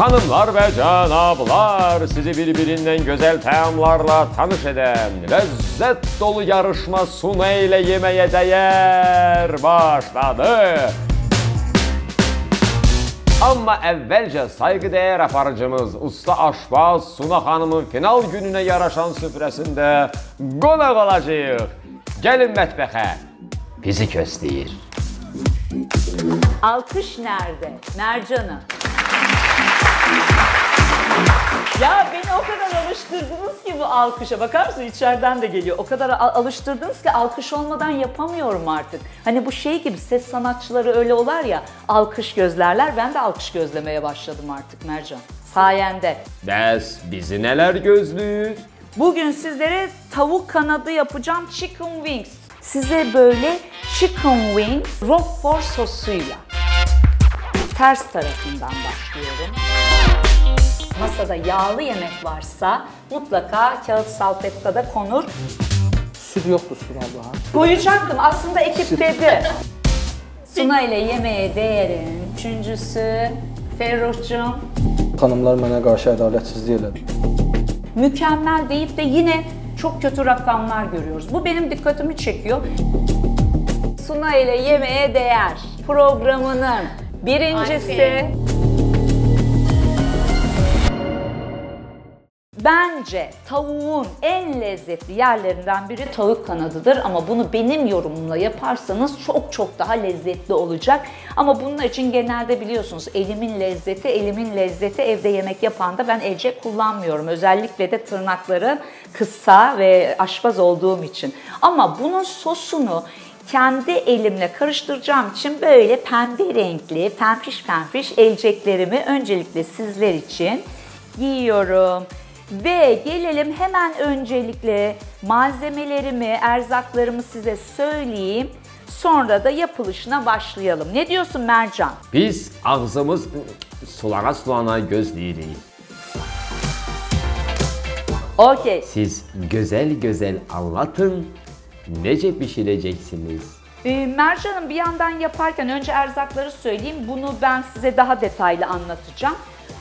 Hanımlar ve canablar sizi birbirinden güzel teamlarla tanış eden lezzet dolu yarışma Suna ile yemeğe değer başladı. Ama evvelce saygıdeğer aparıcımız usta aşbaz Suna Hanım'ın final gününe yaraşan süfresinde konak olacağıq. Gelin mətbəxə, bizi köstəyir. Alkış nerede? Mercan'ı. Ya beni o kadar alıştırdınız ki bu alkışa. Bakar mısın içeriden de geliyor. O kadar al- alıştırdınız ki alkış olmadan yapamıyorum artık. Hani bu şey gibi ses sanatçıları öyle olar ya alkış gözlerler. Ben de alkış gözlemeye başladım artık Mercan. Sayende. Bəs bizi nələr gözləyir? Bugün sizlere tavuk kanadı yapacağım chicken wings. Size böyle chicken wings roquefort sosuyla. Ters tarafından başlıyorum. Masada yağlı yemek varsa mutlaka kağıt salfetka konur. Süt yoktu Suna abla. Koyacaktım aslında ekip dedi. Suna ile yemeğe değerin. Üçüncüsü Ferruh'cum Xanımlar mənə qarşı ədalətsizlik elədi. mükemmel deyip de yine çok kötü rakamlar görüyoruz. Bu benim dikkatimi çekiyor. Suna ile yemeğe değer programının birincisi Bence tavuğun en lezzetli yerlerinden biri tavuk kanadıdır ama bunu benim yorumumla yaparsanız çok çok daha lezzetli olacak. Ama bunun için genelde biliyorsunuz elimin lezzeti, elimin lezzeti evde yemek yapan da ben ece kullanmıyorum. Özellikle de tırnakları kısa ve aşpaz olduğum için. Ama bunun sosunu kendi elimle karıştıracağım için böyle pembe renkli, pempiş pempiş elceklerimi öncelikle sizler için giyiyorum. Ve gelelim hemen öncelikle malzemelerimi, erzaklarımı size söyleyeyim. Sonra da yapılışına başlayalım. Ne diyorsun Mercan? Biz ağzımız sulana sulana gözləyirik. Okey. Siz güzel güzel anlatın. Nece pişireceksiniz? Ee, Mercan'ın bir yandan yaparken önce erzakları söyleyeyim. Bunu ben size daha detaylı anlatacağım.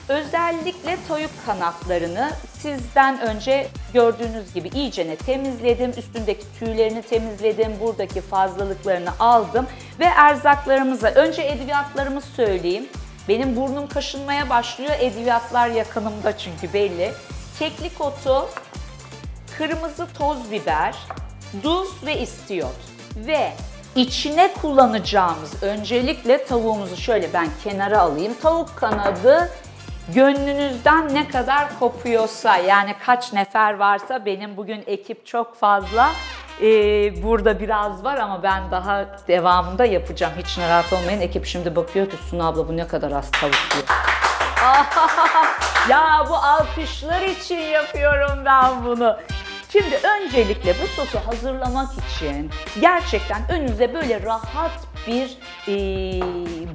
Özellikle tavuk kanatlarını sizden önce gördüğünüz gibi iyicene temizledim. Üstündeki tüylerini temizledim. Buradaki fazlalıklarını aldım. Ve erzaklarımıza, önce edviyatlarımı söyleyeyim. Benim burnum kaşınmaya başlıyor. Edviyatlar yakınımda çünkü belli. Keklik otu, kırmızı toz biber, tuz ve istiyot. Ve içine kullanacağımız öncelikle tavuğumuzu şöyle ben kenara alayım. Tavuk kanadı gönlünüzden ne kadar kopuyorsa yani kaç nefer varsa benim bugün ekip çok fazla. Ee, burada biraz var ama ben daha devamında yapacağım. Hiç rahat olmayın. Ekip şimdi bakıyor ki Sunu abla bu ne kadar az tavuk diyor. ya bu alkışlar için yapıyorum ben bunu. Şimdi öncelikle bu sosu hazırlamak için gerçekten önünüze böyle rahat bir e,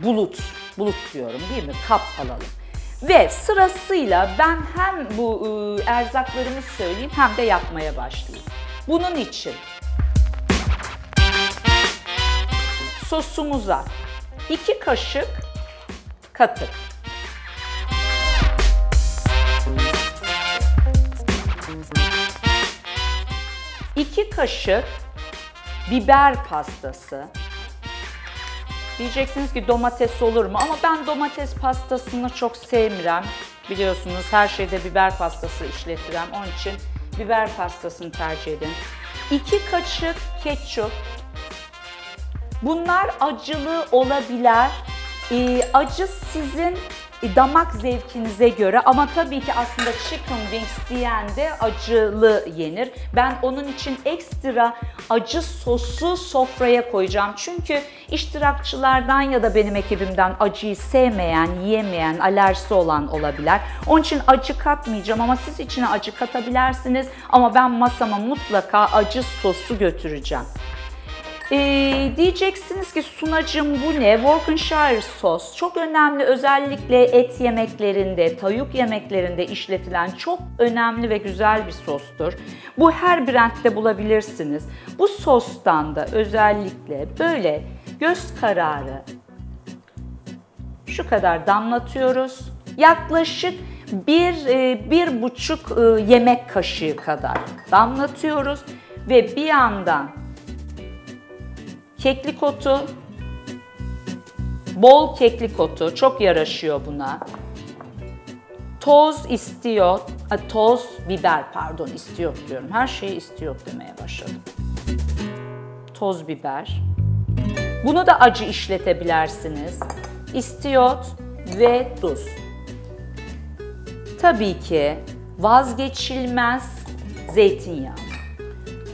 bulut, bulut diyorum değil mi? Kap alalım. Ve sırasıyla ben hem bu e, erzaklarımı söyleyeyim hem de yapmaya başlayayım. Bunun için sosumuza 2 kaşık katık. 2 kaşık biber pastası. Diyeceksiniz ki domates olur mu? Ama ben domates pastasını çok sevmirem. Biliyorsunuz her şeyde biber pastası işletirem. Onun için biber pastasını tercih edin. 2 kaşık ketçup. Bunlar acılı olabilir. Ee, acı sizin damak zevkinize göre ama tabii ki aslında chicken wings diyen de acılı yenir. Ben onun için ekstra acı sosu sofraya koyacağım. Çünkü iştirakçılardan ya da benim ekibimden acıyı sevmeyen, yiyemeyen, alerjisi olan olabilir. Onun için acı katmayacağım ama siz içine acı katabilirsiniz. Ama ben masama mutlaka acı sosu götüreceğim. Ee, diyeceksiniz ki sunacım bu ne? Worcestershire sos çok önemli özellikle et yemeklerinde, tavuk yemeklerinde işletilen çok önemli ve güzel bir sostur. Bu her brandte bulabilirsiniz. Bu sostan da özellikle böyle göz kararı şu kadar damlatıyoruz Yaklaşık bir, e, bir buçuk e, yemek kaşığı kadar damlatıyoruz ve bir yandan keklik otu, bol keklik otu çok yaraşıyor buna. Toz istiyor, a, toz biber pardon istiyor diyorum. Her şeyi istiyor demeye başladım. Toz biber. Bunu da acı işletebilirsiniz. İstiyot ve tuz. Tabii ki vazgeçilmez zeytinyağı.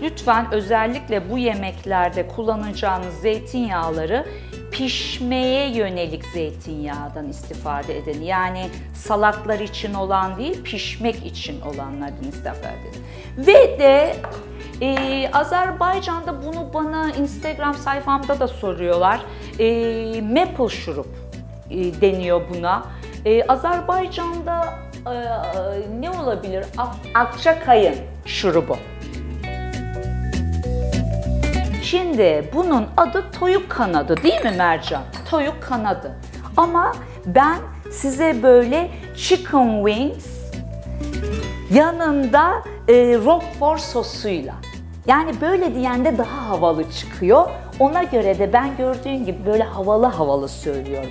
Lütfen özellikle bu yemeklerde kullanacağınız zeytinyağları pişmeye yönelik zeytinyağından istifade edin. Yani salatlar için olan değil, pişmek için olanlardan istifade edin. Ve de e, Azerbaycan'da bunu bana Instagram sayfamda da soruyorlar. E, maple şurup e, deniyor buna. E, Azerbaycan'da e, ne olabilir? Ak- Akçakayın şurubu. Şimdi bunun adı toyuk kanadı değil mi Mercan? Toyuk kanadı. Ama ben size böyle chicken wings yanında e, roquefort sosuyla. Yani böyle diyende daha havalı çıkıyor. Ona göre de ben gördüğün gibi böyle havalı havalı söylüyorum.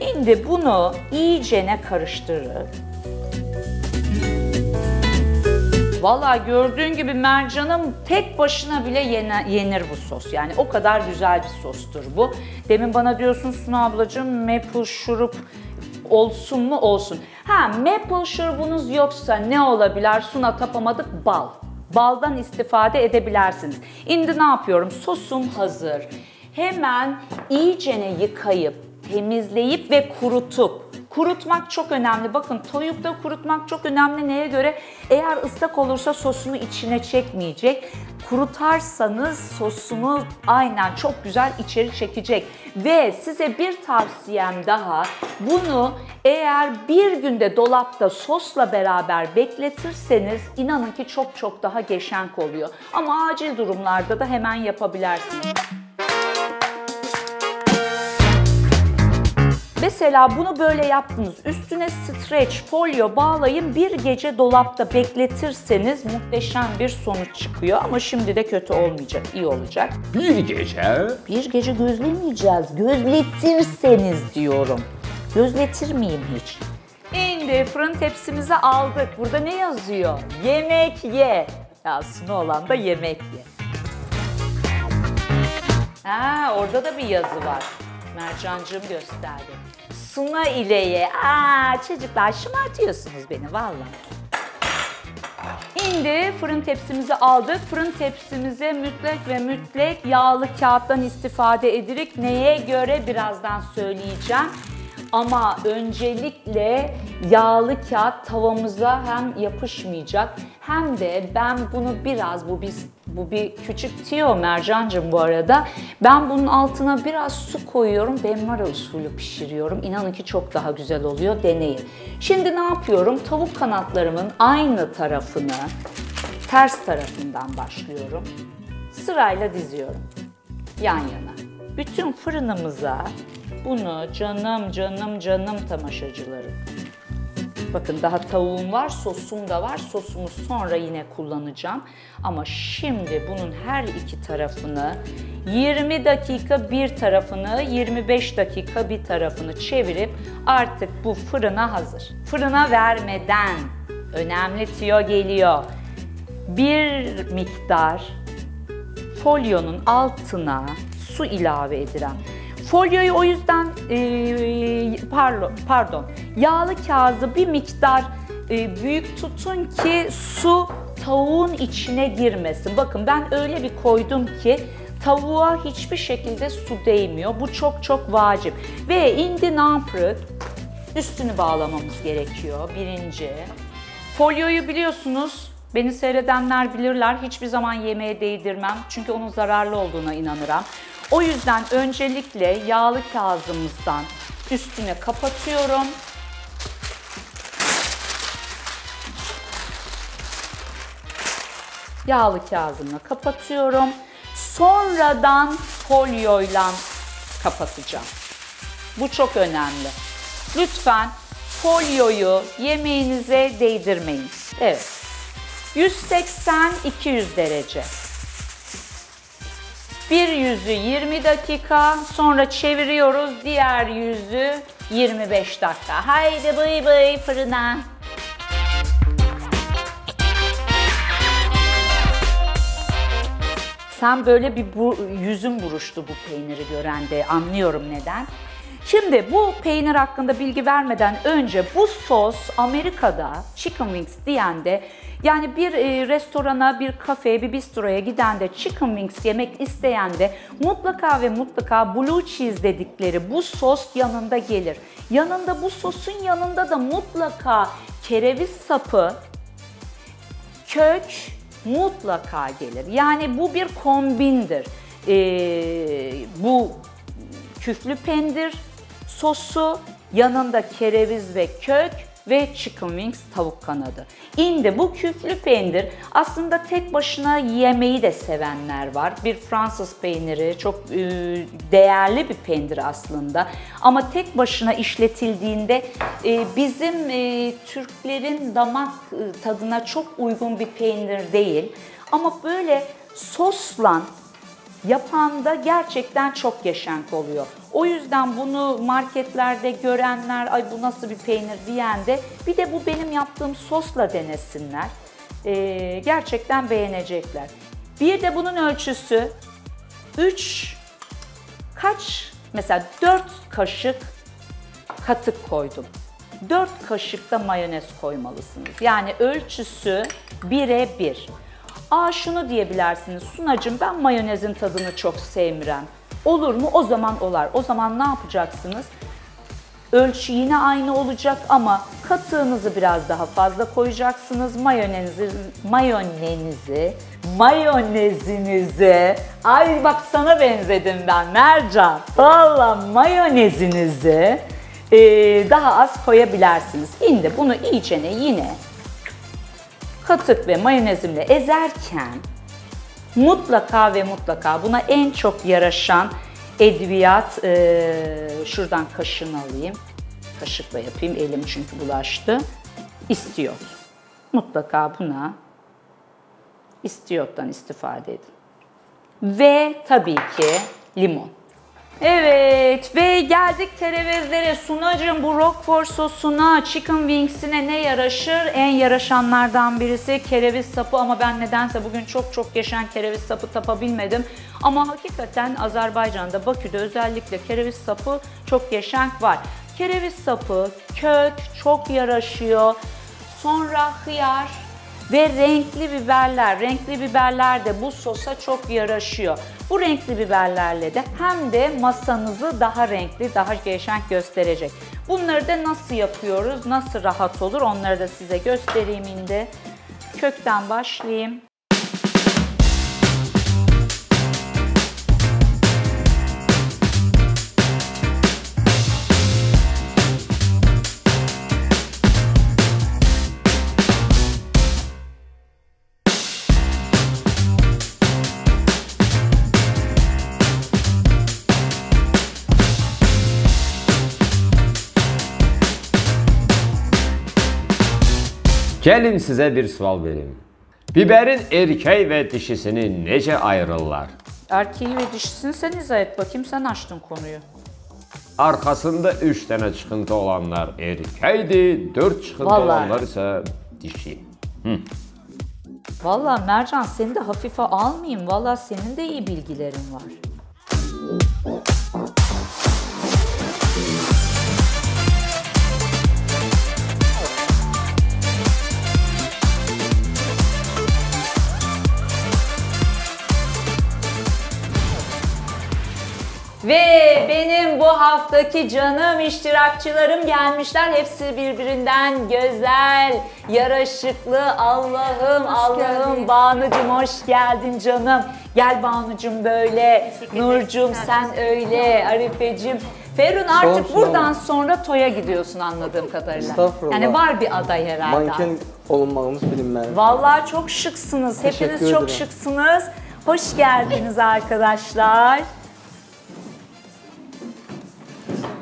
Şimdi bunu iyicene karıştırıp Valla gördüğün gibi mercanım tek başına bile yene- yenir bu sos. Yani o kadar güzel bir sostur bu. Demin bana diyorsun Suna ablacığım maple şurup olsun mu olsun. Ha maple şurubunuz yoksa ne olabilir? Suna tapamadık bal. Baldan istifade edebilirsiniz. Şimdi ne yapıyorum? Sosum hazır. Hemen iyicene yıkayıp, temizleyip ve kurutup Kurutmak çok önemli. Bakın toyukta kurutmak çok önemli. Neye göre? Eğer ıslak olursa sosunu içine çekmeyecek. Kurutarsanız sosunu aynen çok güzel içeri çekecek. Ve size bir tavsiyem daha. Bunu eğer bir günde dolapta sosla beraber bekletirseniz inanın ki çok çok daha geçenk oluyor. Ama acil durumlarda da hemen yapabilirsiniz. Mesela bunu böyle yaptınız. Üstüne streç, folyo bağlayın. Bir gece dolapta bekletirseniz muhteşem bir sonuç çıkıyor. Ama şimdi de kötü olmayacak, iyi olacak. Bir gece Bir gece gözlemeyeceğiz. Gözletirseniz diyorum. Gözletir miyim hiç? Şimdi fırın tepsimizi aldık. Burada ne yazıyor? Yemek ye. Ya sunu olan da yemek ye. Ha, orada da bir yazı var. Mercancığım gösterdi. Suna ile ye. Aa, çocuklar şımartıyorsunuz beni vallahi. Şimdi fırın tepsimizi aldık. Fırın tepsimize mütlek ve mütlek yağlı kağıttan istifade ederek neye göre birazdan söyleyeceğim. Ama öncelikle yağlı kağıt tavamıza hem yapışmayacak hem de ben bunu biraz bu bir bu bir küçük tiyo mercancım bu arada. Ben bunun altına biraz su koyuyorum. Benmara usulü pişiriyorum. İnanın ki çok daha güzel oluyor. Deneyin. Şimdi ne yapıyorum? Tavuk kanatlarımın aynı tarafını ters tarafından başlıyorum. Sırayla diziyorum. Yan yana. Bütün fırınımıza bunu canım canım canım tamaşacılarım. Bakın daha tavuğum var, sosum da var. Sosumu sonra yine kullanacağım. Ama şimdi bunun her iki tarafını 20 dakika bir tarafını, 25 dakika bir tarafını çevirip artık bu fırına hazır. Fırına vermeden önemli tiyo geliyor. Bir miktar folyonun altına su ilave edeceğim. Folyoyu o yüzden e, pardon, yağlı kağıdı bir miktar e, büyük tutun ki su tavuğun içine girmesin. Bakın ben öyle bir koydum ki tavuğa hiçbir şekilde su değmiyor. Bu çok çok vacip. Ve indi nampırık üstünü bağlamamız gerekiyor birinci. Folyoyu biliyorsunuz Beni seyredenler bilirler. Hiçbir zaman yemeğe değdirmem. Çünkü onun zararlı olduğuna inanırım. O yüzden öncelikle yağlı kağıdımızdan üstüne kapatıyorum. Yağlı kağıdımla kapatıyorum. Sonradan folyoyla kapatacağım. Bu çok önemli. Lütfen folyoyu yemeğinize değdirmeyin. Evet. 180-200 derece. Bir yüzü 20 dakika, sonra çeviriyoruz. Diğer yüzü 25 dakika. Haydi bıy bıy fırına. Sen böyle bir bu, yüzün buruştu bu peyniri görende. Anlıyorum neden. Şimdi bu peynir hakkında bilgi vermeden önce bu sos Amerika'da chicken wings diyen de yani bir e, restorana, bir kafeye, bir bistroya giden de chicken wings yemek isteyen de mutlaka ve mutlaka blue cheese dedikleri bu sos yanında gelir. Yanında bu sosun yanında da mutlaka kereviz sapı, kök mutlaka gelir. Yani bu bir kombindir. Ee, bu küflü pendir sosu, yanında kereviz ve kök ve chicken wings tavuk kanadı. İndi bu küflü peynir aslında tek başına yemeği de sevenler var. Bir Fransız peyniri çok e, değerli bir peynir aslında. Ama tek başına işletildiğinde e, bizim e, Türklerin damak tadına çok uygun bir peynir değil. Ama böyle sosla Yapanda gerçekten çok yaşank oluyor. O yüzden bunu marketlerde görenler, ay bu nasıl bir peynir diyen de bir de bu benim yaptığım sosla denesinler. Ee, gerçekten beğenecekler. Bir de bunun ölçüsü 3 kaç mesela 4 kaşık katık koydum. 4 kaşık da mayonez koymalısınız. Yani ölçüsü 1'e 1. Aa şunu diyebilirsiniz. Sunacım ben mayonezin tadını çok sevmirem. Olur mu? O zaman olar. O zaman ne yapacaksınız? Ölçü yine aynı olacak ama katığınızı biraz daha fazla koyacaksınız. Mayonezi, mayonenizi, mayonezinizi, ay bak sana benzedim ben Mercan. Valla mayonezinizi e, daha az koyabilirsiniz. Şimdi bunu iyicene yine katık ve mayonezimle ezerken mutlaka ve mutlaka buna en çok yaraşan edviyat, e, şuradan kaşığını alayım. Kaşıkla yapayım, elim çünkü bulaştı. İstiyot. Mutlaka buna istiyottan istifade edin. Ve tabii ki limon. Evet ve geldik terevizlere. Sunacığım bu roquefort sosuna, chicken wings'ine ne yaraşır? En yaraşanlardan birisi kereviz sapı ama ben nedense bugün çok çok yaşayan kereviz sapı tapabilmedim. Ama hakikaten Azerbaycan'da, Bakü'de özellikle kereviz sapı çok yaşayan var. Kereviz sapı, kök çok yaraşıyor. Sonra hıyar, ve renkli biberler, renkli biberler de bu sosa çok yaraşıyor. Bu renkli biberlerle de hem de masanızı daha renkli, daha yaşank gösterecek. Bunları da nasıl yapıyoruz, nasıl rahat olur onları da size göstereyim indi. Kökten başlayayım. Gəlin sizə bir sual verim. Biberin erkək və dişisini necə ayırırlar? Erkeği ve dişisini sen izah et bakayım sen açtın konuyu. Arkasında 3 dənə çıxıntı olanlar erkəkdir, 4 çıxıntı Vallahi. olanlar isə dişi. Valla Mercan seni de hafife almayayım. Valla senin de iyi bilgilerin var. Ve benim bu haftaki canım iştirakçılarım gelmişler. Hepsi birbirinden güzel, yaraşıklı. Allah'ım, Allah'ım. Banucum hoş geldin canım. Gel Banucum böyle. Nurcum sen öyle. Arifecim. Ferun artık ol. buradan sonra toya gidiyorsun anladığım kadarıyla. Estağfurullah. Yani var bir aday herhalde. Manken olunmağımız bilinməlidir. Vallahi çok şıksınız. Teşekkür Hepiniz çok ederim. şıksınız. Hoş geldiniz arkadaşlar.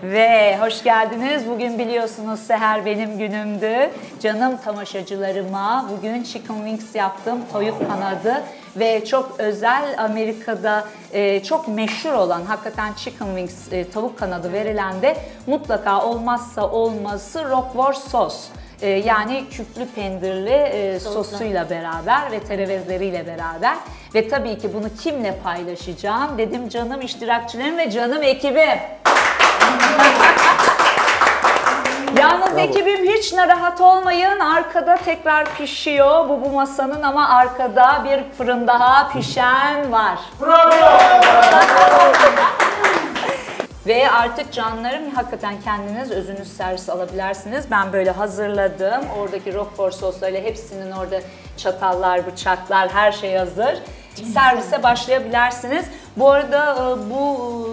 Ve hoş geldiniz. Bugün biliyorsunuz seher benim günümdü. Canım tamaşacılarıma bugün chicken wings yaptım. Tavuk kanadı ve çok özel Amerika'da e, çok meşhur olan hakikaten chicken wings e, tavuk kanadı verilen de mutlaka olmazsa olması roquefort sos. E, yani küflü pendirli e, sosuyla beraber ve terevezleriyle beraber ve tabii ki bunu kimle paylaşacağım dedim canım iştirakçılarım ve canım ekibim. Yalnız ekibim hiç narahat olmayın. Arkada tekrar pişiyor bu bu masanın ama arkada bir fırın daha pişen var. Ve artık canlarım hakikaten kendiniz özünüz servis alabilirsiniz. Ben böyle hazırladım. Oradaki roquefort soslarıyla hepsinin orada çatallar, bıçaklar her şey hazır. Servise başlayabilirsiniz. Bu arada e, bu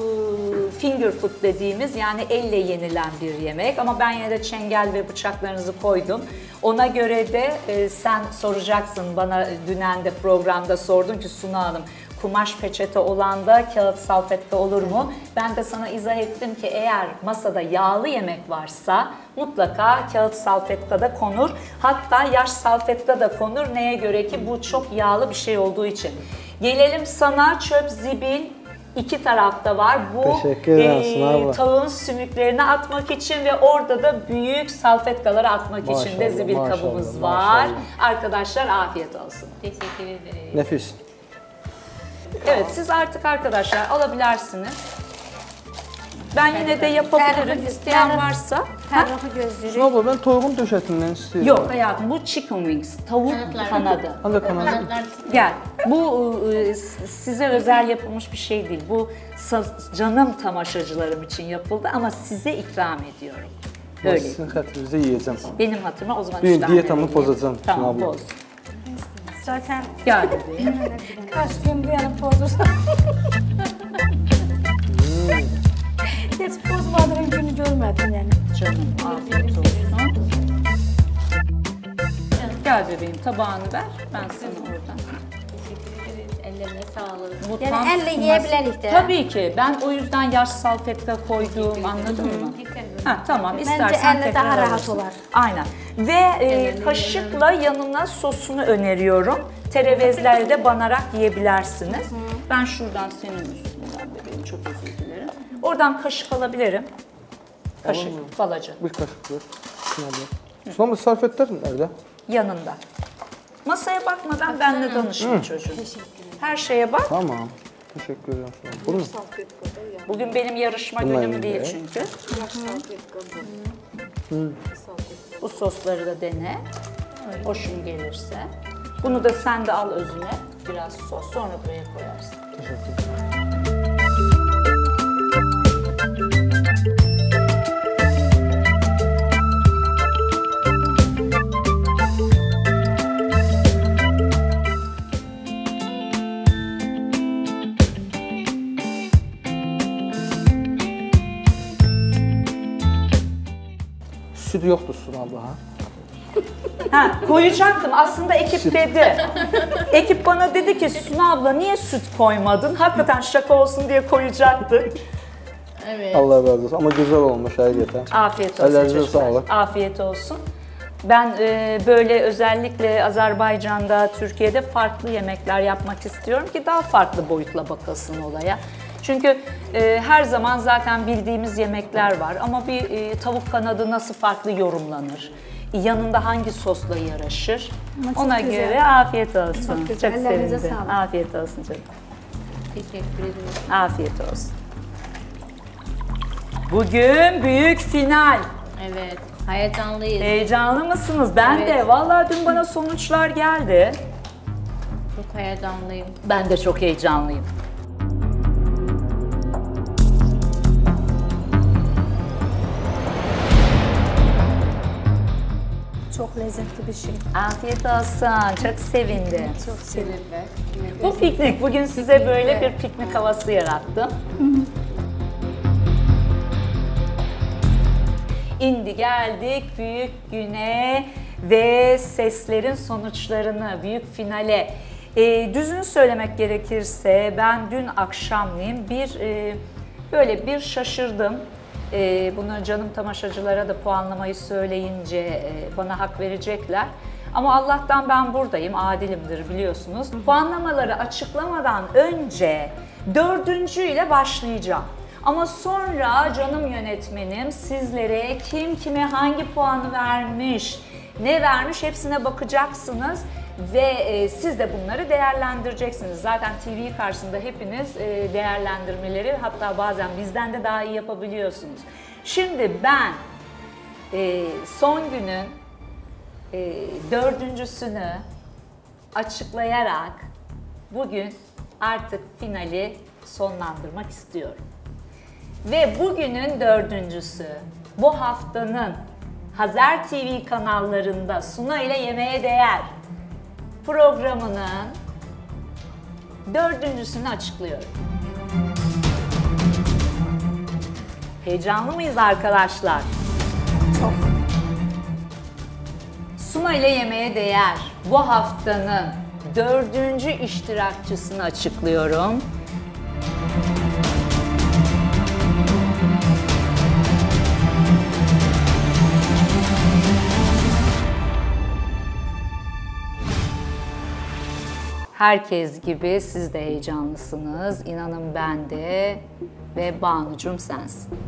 finger food dediğimiz yani elle yenilen bir yemek ama ben yine de çengel ve bıçaklarınızı koydum. Ona göre de e, sen soracaksın bana dünen de programda sordun ki Suna Hanım kumaş peçete olan da kağıt salfetka olur mu? Ben de sana izah ettim ki eğer masada yağlı yemek varsa mutlaka kağıt salfetka da konur. Hatta yaş salfetka da konur. Neye göre ki bu çok yağlı bir şey olduğu için. Gelelim sana çöp zibil iki tarafta var. Bu Teşekkür ederim Suna abla. tavuğun sümüklerini atmak için ve orada da büyük salfetkaları atmak için de Maşallah, zibil maşallah, kabımız var. maşallah. Arkadaşlar afiyet olsun. Teşekkür ederim. Nefis. Evet siz artık arkadaşlar alabilirsiniz. Ben yine de yapabilirim. Ferruh- İsteyen Ferruh- varsa. Ha? Ferruh'u gözlüyoruz. Suna abla ben tavuğun döşetinden istiyorum. Yok hayatım bu chicken wings. Tavuk Kanatlar. kanadı. Hadi kanadı. Gel. Bu e, s- size özel yapılmış bir şey değil. Bu sa- canım tamaşacılarım için yapıldı ama size ikram ediyorum. Ben Öyle. sizin xətrinizə yiyeceğim. Benim hatırıma o zaman Bir üç tane diyetamı vereyim. bozacağım Tamam abla. boz. Zaten Gel bebeğim. kaç gün bu yana pozdursam. Pozmadığım günü görmedim yani. Canım afiyet olsun. Gel bebeğim tabağını ver. Ben sana oradan. Teşekkür ederiz. Ellerine sağlık. Yani elle sunmaz- yiyebilelik de. Tabii ki. Ben o yüzden yaş salfetka koydum. Anladın mı? Ha tamam. Bence İstersen elle tekrar daha rahat alırsın. olar. Aynen. Ve e, kaşıkla yanına sosunu öneriyorum. Terevezlerle de banarak yiyebilirsiniz. Ben şuradan senin üstünden bebeğim çok özür. Oradan kaşık alabilirim. Kaşık, balacı. Bir kaşık ver. Abla. Suna abla sarfetler nerede? yanında. Masaya bakmadan benle danışın çocuğum. Her şeye bak. Tamam. Teşekkür ederim. Bunu mu? Bugün benim yarışma Bunlar günüm ne? değil çünkü. Bu sosları da dene. Hoşun gelirse. Bunu da sen de al özüne. Biraz sos sonra buraya koyarsın. Teşekkür ederim. Süt yoktur Suna abla ha. Ha, koyacaktım. Aslında ekip dedi. ekip bana dedi ki Suna abla niye süt koymadın? Hakikaten şaka olsun diye koyacaktık. Evet. Allah razı olsun ama güzel olmuş hakikaten. Afiyet olsun Ellerinize çocuklar. sağlık. Afiyet olsun. Ben e, böyle özellikle Azerbaycan'da, Türkiye'de farklı yemekler yapmak istiyorum ki daha farklı boyutla bakılsın olaya. Çünkü e, her zaman zaten bildiğimiz yemekler var ama bir e, tavuk kanadı nasıl farklı yorumlanır? Yanında hangi sosla yaraşır? Ama çok Ona güzel. göre afiyet olsun. Çok güzel. Çok Ellerinize sevindim. sağlık. Afiyet olsun canım. Teşekkür ederim. Afiyet olsun. Bugün büyük final. Evet. Heyecanlıyız. Heyecanlı mısınız? Ben Evet. de. Vallahi dün bana sonuçlar geldi. Çok heyecanlıyım. Ben de çok heyecanlıyım. Çok lezzetli bir şey. Afiyet olsun. Çok sevindim. Çok sevindim. Bu piknik. Bugün size böyle bir piknik havası yarattım. İndi geldik büyük güne ve seslerin sonuçlarını, büyük finale. E, düzünü söylemek gerekirse ben dün akşamleyin bir e, böyle bir şaşırdım. Ee, bunu canım tamaşacılara da puanlamayı söyleyince e, bana hak verecekler. Ama Allah'tan ben buradayım, adilimdir biliyorsunuz. Puanlamaları açıklamadan önce dördüncüyle başlayacağım. Ama sonra canım yönetmenim sizlere kim kime hangi puanı vermiş, ne vermiş hepsine bakacaksınız ve e, siz de bunları değerlendireceksiniz. Zaten TV karşısında hepiniz e, değerlendirmeleri hatta bazen bizden de daha iyi yapabiliyorsunuz. Şimdi ben e, son günün e, dördüncüsünü açıklayarak bugün artık finali sonlandırmak istiyorum. Ve bugünün dördüncüsü bu haftanın Hazer TV kanallarında Suna ile Yemeğe Değer programının dördüncüsünü açıklıyorum. Heyecanlı mıyız arkadaşlar? Çok. Suna ile Yemeğe Değer bu haftanın dördüncü iştirakçısını açıklıyorum. Herkes gibi siz de heyecanlısınız. İnanın ben de ve Banucum sensin.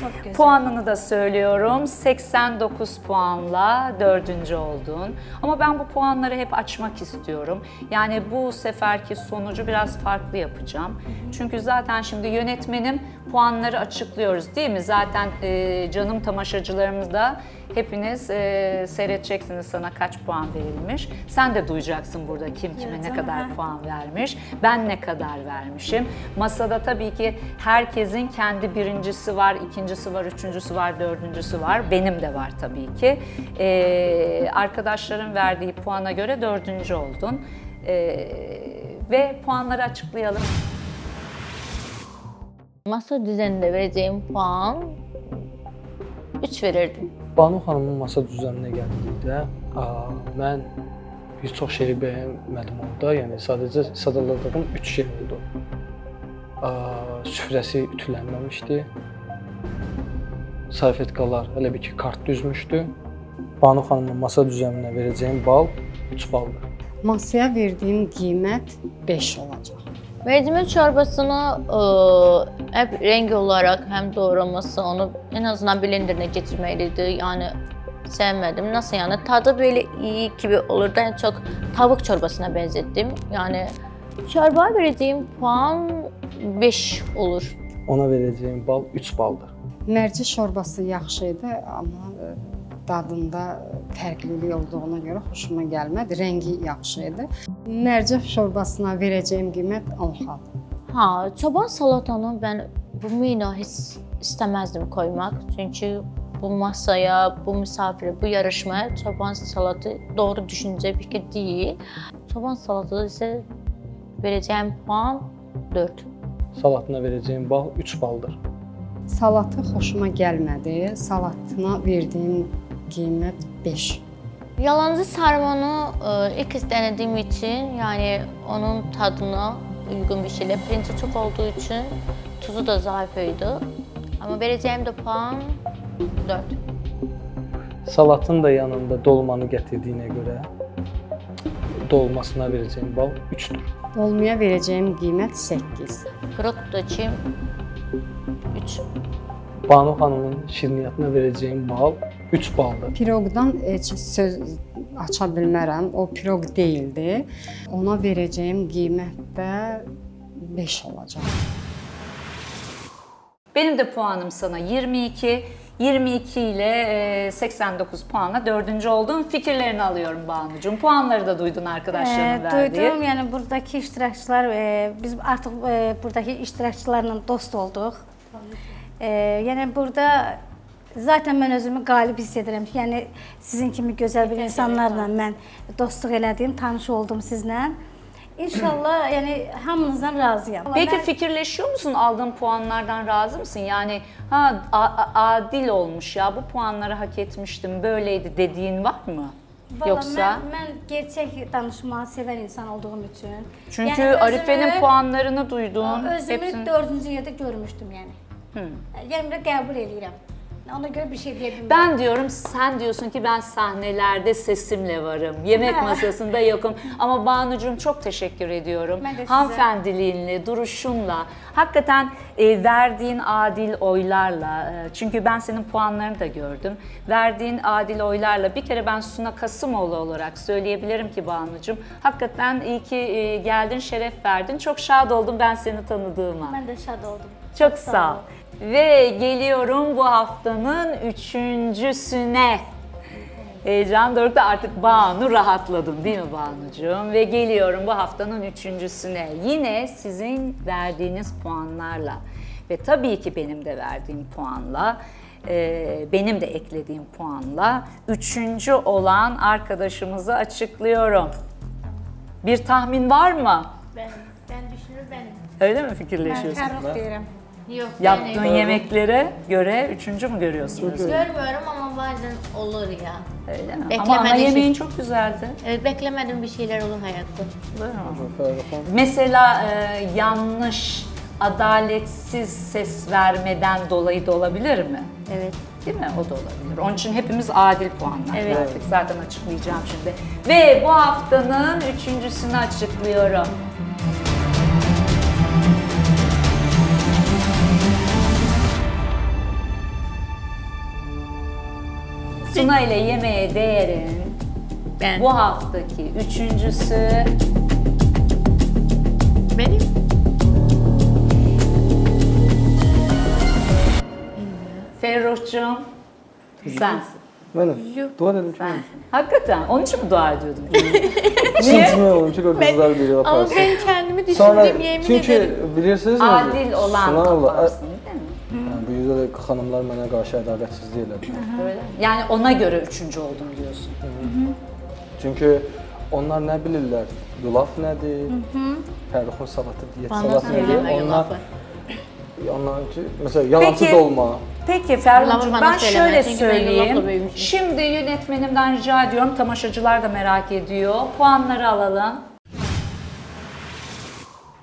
Çok güzel. Puanını da söylüyorum. 89 puanla dördüncü oldun. Ama ben bu puanları hep açmak istiyorum. Yani bu seferki sonucu biraz farklı yapacağım. Çünkü zaten şimdi yönetmenim puanları açıklıyoruz değil mi? Zaten e, canım tamaşacılarımız da hepiniz e, seyredeceksiniz sana kaç puan verilmiş. Sen de duyacaksın burada kim kime ne kadar puan vermiş. Ben ne kadar vermişim. Masada tabii ki herkesin kendi birincisi var, ikincisi var, üçüncüsü var, dördüncüsü var. Benim de var tabii ki. E, arkadaşların verdiği puana göre dördüncü oldun. E, ve puanları açıklayalım. Masa düzeninde vereceğim puan 3 verirdim. Banu xanımın masa düzəninə gəldikdə, a, mən bir çox şeyi bəyənmədim orada. Yəni sadəcə sadaladığım 3 şey oldu. A, süfrəsi ütülənməmişdi. Salfetkalar hələ bir ki kart düzmüşdü. Banu xanımın masa düzəninə verəcəyim bal 3 baldır. Masaya verdiyim qiymət 5 olacaq. Mercimek çorbasını e, hep renk olarak hem doğraması onu en azından blenderine getirmeliydi. Yani sevmedim. Nasıl yani? Tadı böyle iyi gibi olurdu. En çok tavuk çorbasına benzettim. Yani çorbaya vereceğim puan 5 olur. Ona verəcəyim bal 3 baldır. Mərci şorbası yaxşı idi, amma dadında fərqlilik olduğuna görə xoşuma gəlmədi. Rəngi yaxşı idi. Mərci şorbasına verəcəyim qiymət 10 xal. Ha, çoban salatanı ben bu menüye hiç istemezdim koymak. Çünkü bu masaya, bu misafire, bu yarışmaya çoban salatı doğru düşünce bir fikir değil. Çoban salatı ise vereceğim puan 4. Salatına verəcəyim bal 3 baldır. Salatı xoşuma gəlmədi. Salatına verdiyim qiymət 5. Yalancı sarmanı e, ilk denediğim için yani onun tadına uygun bir şeyle pirinci çok olduğu için tuzu da zayıfıydı. Ama vereceğim de puan 4. Salatın da yanında dolmanı gətirdiyinə görə dolmasına verəcəyim bal 3-dür. Dolmaya verəcəyim qiymət 8. Krok için 3. Banu xanımın şirniyyatına verəcəyim bal 3 baldır. Piroqdan heç söz aça bilmərəm. O piroq deyildi. Ona verəcəyim qiymət də 5 olacaq. Benim de puanım sana 22. 22 ile e, 89 puanla dördüncü oldun. Fikirlerini alıyorum Banucuğum. Puanları da duydun arkadaşların Ee, verdiği. duydum yani buradaki iştirakçılar e, biz artık e, buradaki iştirakçılarla dost olduk. E, yani burada zaten ben özümü galip hissederim. Yani sizin kimi güzel bir insanlarla ben dostluk elədim, tanış oldum sizlə. İnşallah yani hamınızdan razıyam. Peki Ben- fikirleşiyor musun aldığın puanlardan razı mısın? Yani ha adil olmuş ya bu puanları hak etmiştim böyleydi dediğin var mı? Valla Yoksa ben, ben gerçek danışmağı seven insan olduğum için. çünkü Yani Arife'nin puanlarını duydun. Özümü hepsini- dördüncü yerde görmüştüm yani. Yəni də qəbul edirəm. Ona görə bir şey deyə bilmirəm. Ben diyorum sen diyorsun ki ben sahnelerde sesimle varım. Yemek masasında yokum. Ama Banucuğum çok teşekkür ediyorum. Ben de size. Hanımefendiliğinle, duruşunla, hakikaten e, verdiğin adil oylarla, e, çünkü ben senin puanlarını da gördüm. Verdiğin adil oylarla bir kere ben Suna Kasımoğlu olarak söyleyebilirim ki Banucuğum. Hakikaten iyi ki e, geldin, şeref verdin. Çok şad oldum ben seni tanıdığıma. Mən də şad oldum. Çok sağ ol. Ve geliyorum bu haftanın üçüncüsüne. Heyecan dorukta artık Banu rahatladım değil mi Banucuğum? Ve geliyorum bu haftanın üçüncüsüne. Yine sizin verdiğiniz puanlarla ve tabii ki benim de verdiğim puanla, e, benim de eklediğim puanla üçüncü olan arkadaşımızı açıklıyorum. Bir tahmin var mı? Ben, ben düşünür benim. Öyle mi fikirleşiyorsun? Fərrux deyirəm. Yok Yaptığın benim. yemeklere göre üçüncü mü görüyorsunuz? Görmüyorum ama bazen olur ya. Öyle mi? Ama ana şey- yemeğin çok güzeldi. Evet beklemediğim bir şeyler olur hayatta. Fərqan Mesela e, yanlış, adaletsiz ses vermeden dolayı da olabilir mi? Evet. Değil mi? O da olabilir. Onun için hepimiz adil puanlar Evet. verdik. Zaten açıklayacağım şimdi. Ve bu haftanın üçüncüsünü açıklıyorum. Suna ile yemeğe değerin Ben. bu haftaki üçüncüsü Benim? Ferruh'cum sensin. Mənim. Dua edim ki, Hakikaten onun için mi dua ediyordun? ikinci olum ki, o qızlar biri Ama aparsın. ben kendimi düşündüm yemin çünkü ederim. bilirsiniz Adil olan Sınavla, yaparsın değil mi? Yəni, bu yüzdə də xanımlar mənə qarşı ədalətsizlik elədilər. Yani ona göre üçüncü oldum diyorsun. Çünki onlar nə bilirlər? Yulaf nədir? Fərruxun salatı, diyet salatı nədir? Onlar, ki, mesela yalancı Peki. dolma. Peki bana ben şöyle söyleyeyim. Şimdi yönetmenimden rica ediyorum. Tamaşacılar da merak ediyor. Puanları alalım.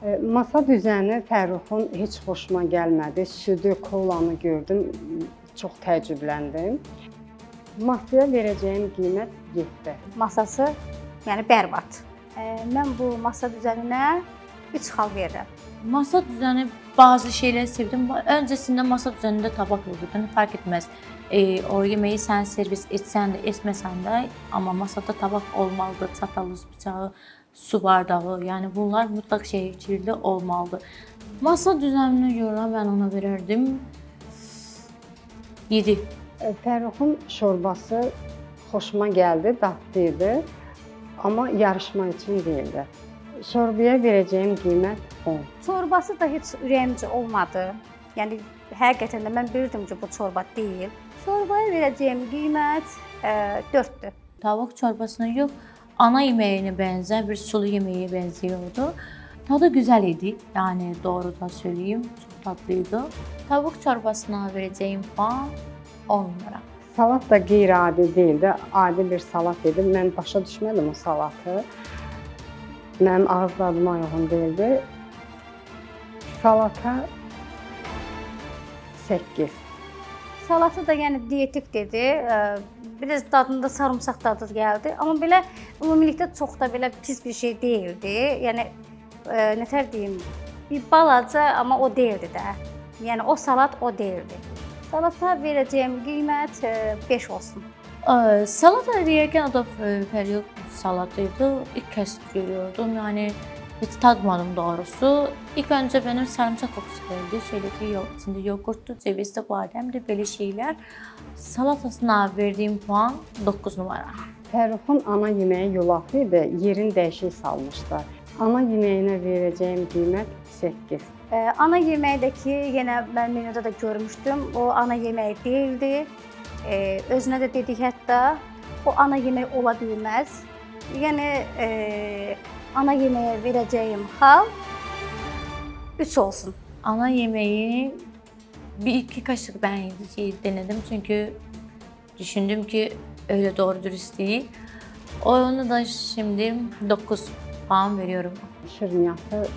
E, Masa düzəni Fərruxun heç xoşuma gəlmədi. Südü, kolanı gördüm, çox təəccübləndim. Masaya verəcəyim qiymət 7. Masası, yəni bərbad. E, mən bu masa düzəninə 3 xal verirəm. Masa düzeni bazı şeyleri sevdim. Öncesinde masa düzeninde tabak oldu. Yani fark etmez. Ee, o yemeği sen servis etsen de etmesen de ama masada tabak olmalıdır. Çatalı, bıçağı, su bardağı. Yani bunlar mutlak şehirciliğinde olmalıdır. Masa düzenine göre ben ona verirdim 7. E, Fərruxun şorbası xoşuma gəldi, dadlı idi. Amma yarışma üçün deyildi. Şorbaya verəcəyim qiymət 10. Çorbası da heç ürəyimcə olmadı. Yəni həqiqətən də mən bilirdim ki, bu çorba deyil. Çorbaya verəcəyim qiymət 4-dür. Tavuk çorbasına yok, ana yemeğine benzer bir sulu yemeğe benziyordu. Tadı güzel idi. Yani doğru da söyleyeyim. Çok tatlıydı. Tavuk çorbasına vereceğim puan 10 numara. Salat da qeyri-adi deyildi, adi bir salat idi. Mən başa düşmədim o salatı. Mənim ağız dadıma uyğun deyildi. Salata 8. Salatı da yəni dietik dedi. Biraz dadında sarımsaq dadı gəldi, amma belə ümumilikdə çox da belə pis bir şey deyildi. Yəni ə, nətər deyim, bir balaca, amma o deyildi də. Yəni o salat o deyildi. Salata verəcəyim qiymət 5 olsun. Ee, salata yerken o da e, periyot salatıydı. İlk kez görüyordum. Yani hiç tadmadım doğrusu. İlk önce benim sarımsak kokusu geldi. Şöyle ki yok, içinde yoğurtlu, cevizli, bademli böyle şeyler. Salatasına verdiğim puan 9 numara. Fərruxun ana yeməyi yulaf idi, yerin dəyişik salmışlar. Ana yeməyinə verəcəyim qiymət 8. Ə, Ana yeməkdəki yenə mən menüdə də görmüşdüm. O ana yemək deyildi. Özünə də dedik hətta o ana yemək ola bilməz. Yəni ə, ana yeməyə verəcəyim xal 3 olsun. Ana yemeği bir iki kaşık ben şey denedim çünkü düşündüm ki öyle doğru dürüst değil. Onu da şimdi 9 puan veriyorum. Şirniyyatı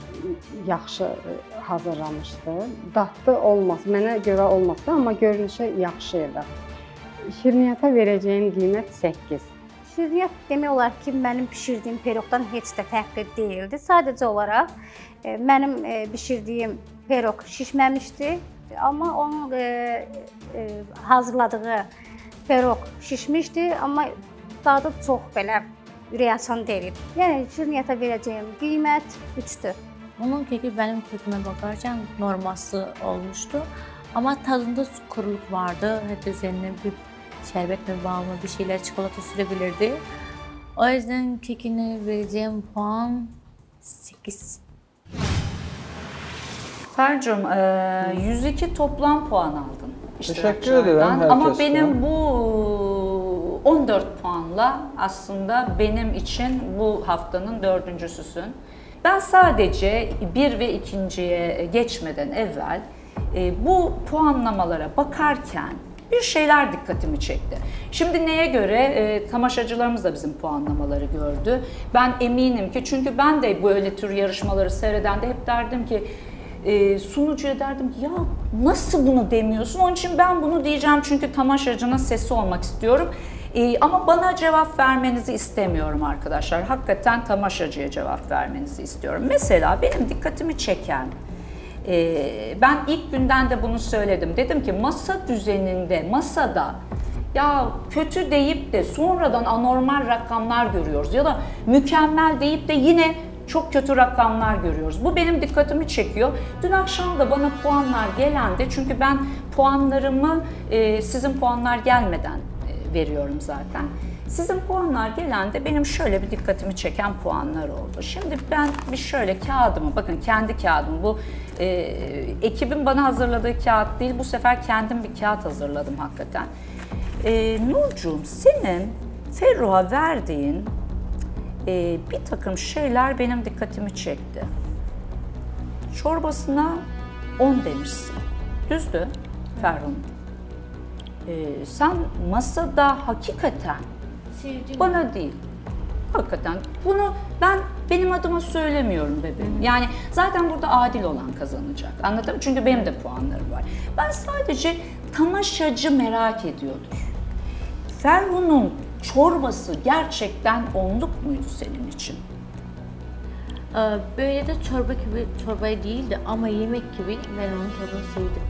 yaxşı e, hazırlamışdı. Dadlı olmaz, mənə görə olmazdı, amma görünüşü yaxşı idi. Şirniyyata verəcəyim qiymət 8. Şirniyyat demək olar ki, mənim bişirdiyim peroqdan heç də fərqli deyildi. Sadəcə olaraq e, mənim e, bişirdiyim peroq şişməmişdi, amma onun e, e, hazırladığı peroq şişmişdi, amma dadı çox belə ürəkaçan deyil. Yəni şirniyyata verəcəyim qiymət 3-dür. Bunun keki benim kekime bakarken norması olmuştu. Ama tadında kuruluk vardı. Hatta üzerine bir şerbet mi bal mı bir şeyler çikolata sürebilirdi. O yüzden kekine vereceğim puan 8. Fercum, e, 102 toplam puan aldın. Teşekkür ederim. Ama benim bu 14 puanla aslında benim için bu haftanın dördüncüsüsün. Ben sadece bir ve ikinciye geçmeden evvel e, bu puanlamalara bakarken bir şeyler dikkatimi çekti. Şimdi neye göre e, tamaşacılarımız da bizim puanlamaları gördü. Ben eminim ki çünkü ben de böyle tür yarışmaları seyreden de hep derdim ki e, sunucuya derdim ki ya nasıl bunu demiyorsun? Onun için ben bunu diyeceğim çünkü tamaşacının sesi olmak istiyorum. E, ama bana cevap vermenizi istemiyorum arkadaşlar. Hakikaten tamaşacıya cevap vermenizi istiyorum. Mesela benim dikkatimi çeken ee, ben ilk günden de bunu söyledim. Dedim ki masa düzeninde, masada ya kötü deyip de sonradan anormal rakamlar görüyoruz ya da mükemmel deyip de yine çok kötü rakamlar görüyoruz. Bu benim dikkatimi çekiyor. Dün akşam da bana puanlar gelendi çünkü ben puanlarımı e, sizin puanlar gelmeden e, veriyorum zaten. Sizin puanlar gelen de benim şöyle bir dikkatimi çeken puanlar oldu. Şimdi ben bir şöyle kağıdımı, bakın kendi kağıdım bu e, ekibin bana hazırladığı kağıt değil, bu sefer kendim bir kağıt hazırladım hakikaten. E, Nurcuğum senin Ferruh'a verdiğin e, bir takım şeyler benim dikkatimi çekti. Çorbasına 10 demişsin. Düzdü Ferruh'un. E, sen masada hakikaten bana değil. Hakikaten bunu ben benim adıma söylemiyorum bebeğim. Yani zaten burada adil olan kazanacak. Anladın mı? Çünkü benim de puanlarım var. Ben sadece tamaşacı merak ediyordur. Ferhun'un çorbası gerçekten onluk muydu senin için? Ee, Böyle de çorba gibi çorbayı değildi ama yemek gibi ben onun tadını sevdim.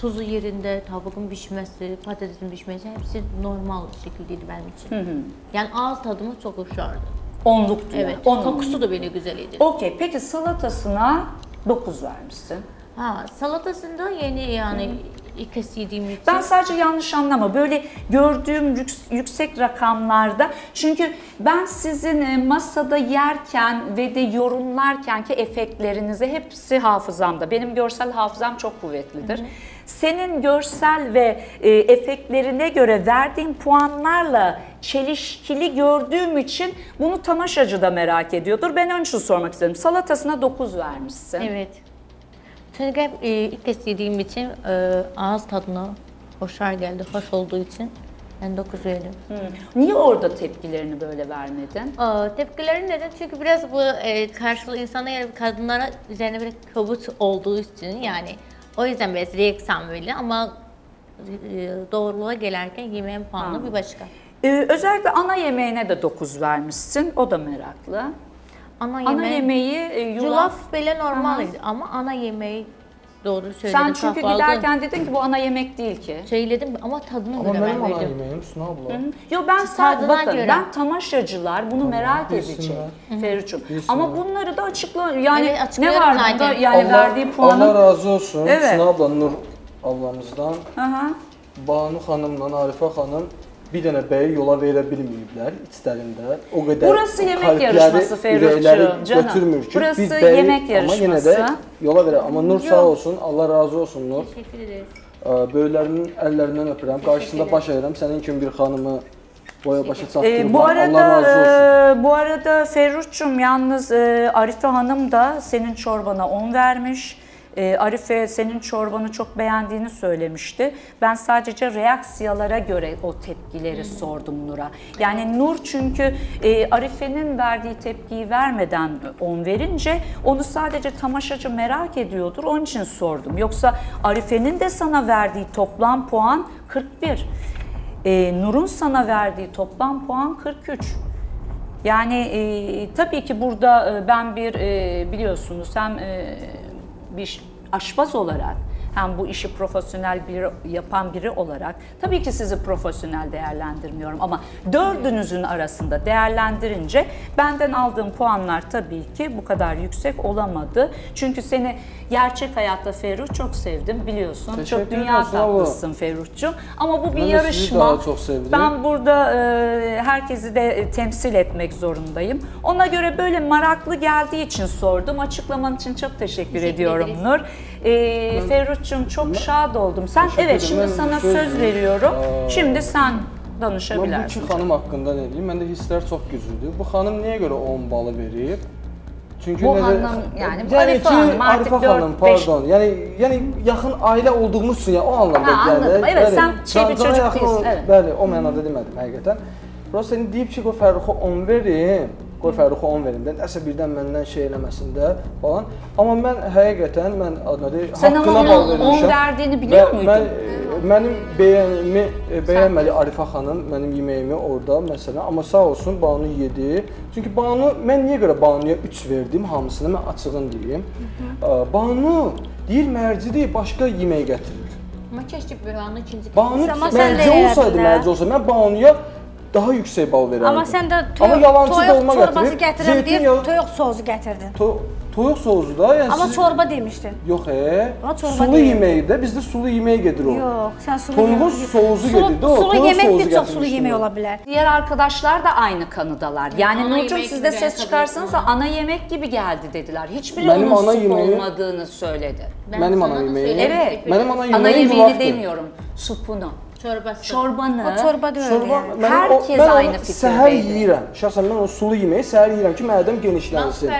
Tuzu yerinde, tavuğun pişmesi, patatesin pişmesi hepsi normal şekildeydi benim için. Yani ağız tadımı çok hoşardı. Onluk diyor. Evet, Onluk. kokusu da böyle güzeliydi. Okey. Peki salatasına 9 vermişsin. Ha, salatasında yeni yani ilk kez yediğim için. Ben sadece yanlış anlama. Böyle gördüğüm lüks- yüksek rakamlarda çünkü ben sizin e, masada yerken ve de yorumlarken ki efektlerinizi hepsi hafızamda. Benim görsel hafızam çok kuvvetlidir. Senin görsel ve e, efektlerine göre verdiğim puanlarla çelişkili gördüğüm için bunu tamaşacı da merak ediyordur. Ben önce şunu sormak istedim. Salatasına 9 vermişsin. Evet. Çünkü hep e, ilk kez yediğim için e, ağız tadına hoşar geldi, hoş olduğu için ben 9 verdim. Niye orada tepkilerini böyle vermedin? Aa, tepkileri neden? Çünkü biraz bu e, karşılığı insana yani kadınlara üzerine bir kabut olduğu için yani o yüzden biraz reaksiyon böyle ama e, doğruluğa gelerken yemeğin puanı bir başka. Ee, özellikle ana yemeğine de 9 vermişsin. O da meraklı. Ana, Ana yemeği, yemeği e, yulaf. yulaf böyle normaldi ama ana yemeği doğru söyledim. Sen çünkü kahvaltı giderken dedin ki bu ana yemek değil ki. söyledim ama tadını Ama göre benim ben ana verdim. yemeğim Suna abla. Yo ben sadece tadına bakın göre. ben tamaşacılar bunu merak edecek Feruç'um. Bilsinler. Ama bunları da açıkla yani Evet, ne açıklıyorum var bunda zaten. yani Allah, verdiği puanın. Allah razı olsun Evet. Suna abla, Nur ablamızdan. Aha. Banu xanımla Arifə xanım bir dənə bəyi yola verə bilməyiblər içlərində. O qədər Burası kalpləri, yarışması Ferruhçu, canım. ki, Burası biz bəyi yemek amma yenə yarışması. də yola verə. Amma Nur sağ olsun, Allah razı olsun Nur. Teşekkür ederiz. Ə, Böyüklərinin əllərindən öpürəm. Qarşısında baş əyirəm. Sənin kimi bir xanımı boya başa çatdırmaq. Ee, bu arada Allah razı olsun. e, bu arada Ferruh'cum yalnız e, Arife Hanım da senin çorbana 10 vermiş. E, Arife senin çorbanı çok beğendiğini söylemişti. Ben sadece reaksiyalara göre o tepkileri sordum Nur'a. Yani Nur çünkü e, Arife'nin verdiği tepkiyi vermeden 10 verince onu sadece tamaşacı merak ediyordur. Onun için sordum. Yoksa Arife'nin de sana verdiği toplam puan 41. E, Nur'un sana verdiği toplam puan 43. Yani e, tabii ki burada e, ben bir e, biliyorsunuz hem e, bir aşpaz olarak hem bu işi profesyonel bir yapan biri olarak tabii ki sizi profesyonel değerlendirmiyorum ama dördünüzün arasında değerlendirince benden aldığım puanlar tabii ki bu kadar yüksek olamadı. Çünkü seni gerçek hayatta Ferruh çok sevdim biliyorsun. Teşekkür çok dünya tatlısın Ferruh'cum. Ama bu bir Ben yarışma. daha çok sevdim. Ben burada e, herkesi de e, temsil etmek zorundayım. Ona göre böyle maraklı geldiği için sordum. Açıklaman için çok teşekkür, ediyorum ederiz. Nur. E, Ferruh'cum çok şad oldum. Sen Teşekkür evet ederim. şimdi Ben sana söz söz veriyorum. Aa. Şimdi sen Mən bu danışabilirsin. iki xanım haqqında nə deyim? Məndə hisslər çox güclüdür. Bu xanım niyə görə 10 balı verir? Çünki Bu necə- xanım, yəni yəni Arifə ki, xanım artıq Arifə dörd, xanım, beş- pardon. Yəni yəni yaxın ailə olduğumuz üçün ya o anlamda Ha, anladım. Evet, sən şey bir cana çocuk yaxın değilsin, ol- evet. Bəli, o mənada demədim həqiqətən. Prosta indi deyib ki, qoy Fərruxa 10 verim. Qoy Fərruxa 10 verim. də, Nəsə birdən məndən şey eləməsində falan. Amma mən həqiqətən mən adı haqqına bal 10 vermişəm. verdiğini biliyor Və muydun? Mən, e, mənim bəyənimi e, bəyənməli Arifə xanım mənim yeməyimi orada məsələn, amma sağ olsun Banu yedi. Çünki Banu mən niyə görə Banuya 3 verdim hamısını mən açığın deyim. Ə, Banu deyir mərcidir, başqa yemək gətirir. Amma keşke Böhan'ın ikinci Banu sən də mərci olsaydı, də. mərci olsaydı mən Banuya daha yüksək bal verərdim. Amma sən də toyuq, toyuq çorbası gətirəm deyib toyuq sosu gətirdin. To toyuq soğuzu da, yəni Amma siz- çorba demişdin. Yox, e. Amma çorba Sulu deyil. yeməkdə bizdə sulu yemək gedir o. Yox, sən sulu Toyuğun yemək- soğuzu Sulu- gedirdi, o Sulu yemək bir çox sulu yemək ola bilər. Diğer arkadaşlar da aynı kanıdalar. Yani ana Nurcuğum siz de ses çıkarsanız da ana yemek gibi geldi dediler. Hiçbiri Benim onun ana sup yemeği- olmadığını söyledi. Mənim ana yeməyi. Evet. Mənim ana Ana yeməyi yemeğini demiyorum. Supunu. Çorbası. Çorbanı. O çorba deyil. Çorba, yəni. mənim Herkes o, mən aynı fikirdeydi. Səhər yeyirəm. Şəxsən mən o sulu yeməyi səhər yeyirəm ki, mədəm genişlənsin.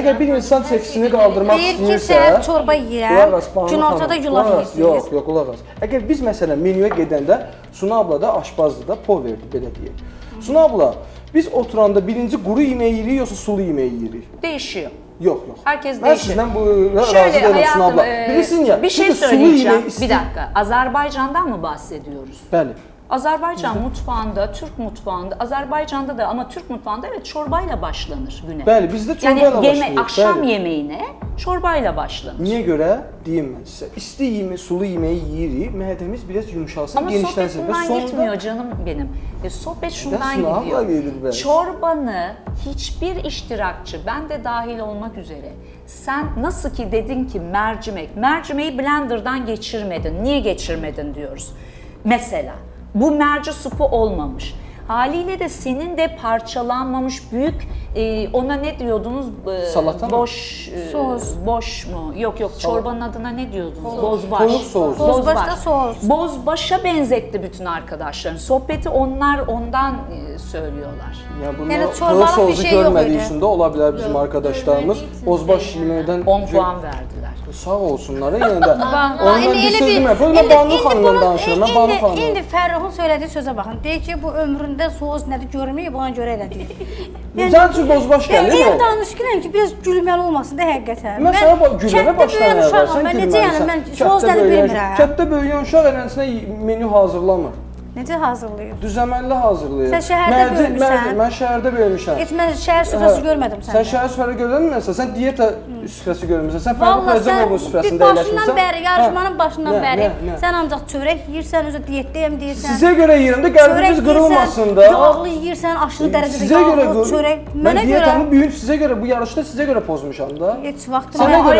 Əgər bir insan çəkisini qaldırmaq Deyir ki, istəyirsə, səhər çorba yeyirəm, günortada yulaf yeyirsiniz. Yox, yox, qulaq as. Əgər biz məsələn menyuya gedəndə Suna abla da aşpazdır da, pol verdi belə deyək. Suna abla, biz oturanda birinci quru yemək yeyirik yoxsa sulu yemək yeyirik? Değişiyor. Yox, yox. Herkes değişir. sizdən bu razı Şöyle deyiləm Suna hayatım abla. e, Bilirsin ya, bir şey söyleyeceğim. Bir dakika. Azerbaycan'dan mı bahsediyoruz? Bəli. Azerbaycan mutfağında, Türk mutfağında, Azerbaycan'da da ama Türk mutfağında evet çorbayla başlanır güne. Bəli, bizdə yani çorbayla yeme, başlayır. akşam bəli. yemeğine çorbayla başlanır. Niyə görə? Deyim mən sizə. İsti yemək, sulu yeməyi yeyirik, mədəmiz biraz yumşalsın, Ama sohbet genişlənsin bundan gitmiyor canım benim. E, sohbet şundan sınavla gidiyor. gelir. Çorbanı hiçbir iştirakçı, ben de dahil olmak üzere, sen nasıl ki dedin ki mercimek, mercimeği blenderdan geçirmedin. Niye geçirmedin diyoruz. Mesela bu merci supu olmamış. Haliyle de senin de parçalanmamış büyük e, ona ne diyordunuz? E, Salata mı? Boş e, Sos. boş mu? Yok yok çorbanın adına ne diyordunuz? Bozbaş. Tavuk sosu. Bozbaşda sos. Bozbaşa benzetti bütün arkadaşların. Sohbeti onlar ondan e, söylüyorlar. Yəni bunlar yəni, çorbalık bir şey yox görmədiyi idi. üçün də ola bilər bizim arkadaşlarımız bozbaş yeməkdən 10 puan verdiler. Sağ olsunlar yenə də. Bax, Onu mən indi bir elə söz bir- deməyəm. Bunu mən Banu bunu- danışıram. Mən Banu xanım. İndi Fərruxun söylədiyi sözə baxın. Deyir ki, bu ömründə soğuz nədir görməyib, ona görə elə deyir. Sən üçün bozbaş Yəni gəlir ev mi? danışqıram ki, biraz gülməli olmasın da həqiqətən. Mən sənə bax gülməyə sən Mən necə yəni mən soğuz nədir bilmirəm. Kənddə böyüyən uşaq eləsinə menyu hazırlamır. Necə hazırlayır? Düzəməlli hazırlayır. Sən şəhərdə Mərci- böyümüsən. mərci- Mən şəhərdə böyümüşəm. Heç mən şəhər süfrəsi Hə. görmədim Sən səndə. şəhər süfrəsi görmüsən? Sən diyeta süfrəsi görmüsən. Sən sən Rəcəbovun bir süfrəsində başından əyləşmirsən. bəri, yarışmanın Hə. başından Nə, bəri nə, nə? sən ancaq çörək yeyirsən, özü diyetdəyəm deyirsən. Sizə görə yeyirəm də qəlbiniz qırılmasın da. Yağlı yeyirsən, aşırı dərəcədə Sizə görə yağlı çörək. Mən Mənə görə diyetamı büyük sizə görə bu yarışda sizə görə pozmuşam da. heç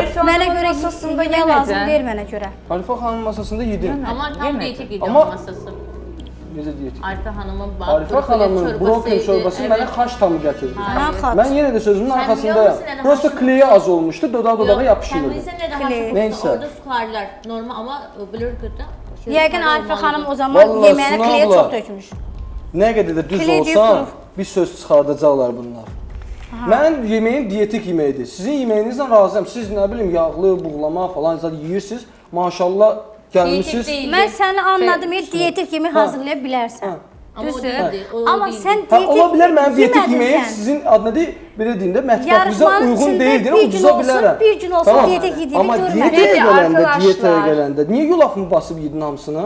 Arife Mənə görə masasında yemək yemedin. lazım deyil mənə görə. Arifə xanım masasında yedim. Ama tam gidiyor Ama- masası. Necə diyet? Arifə xanımın bax. Arifə xanımın idi, çorbası evet. mənə xaç tamı gətirdi. Mən xat. Mən yenə də sözümün Sən arxasındayam. Prosta kleyi az olmuşdu, dodağa dodağa yapışırdı. Neyse. Orada sukarlar normal ama blurger'da. Yəqin Arifə xanım o zaman yeməyinə abla. çox tökmüş. Nə qədər də düz olsa, bir söz çıxardacaqlar bunlar. Mənim yeməyim dietik yeməkdir. Sizin yeməyinizlə razıyam. Siz nə bilim yağlı, buğlama falan zət yeyirsiniz. Maşallah gəlmisiniz. Mən səni anladım, heç dietik kimi hazırlaya bilərsən. Düzdür. Amma sən dietik hə, ola bilər mənim dietik yeməyi sizin adına deyil, belə deyim də, mətbəximizə uyğun deyildir, ucuza bilərəm. Bir gün olsun dietik yediyini görmədim. Amma dietaya gələndə, dietaya gələndə niyə yulafımı basıb yedin hamısını?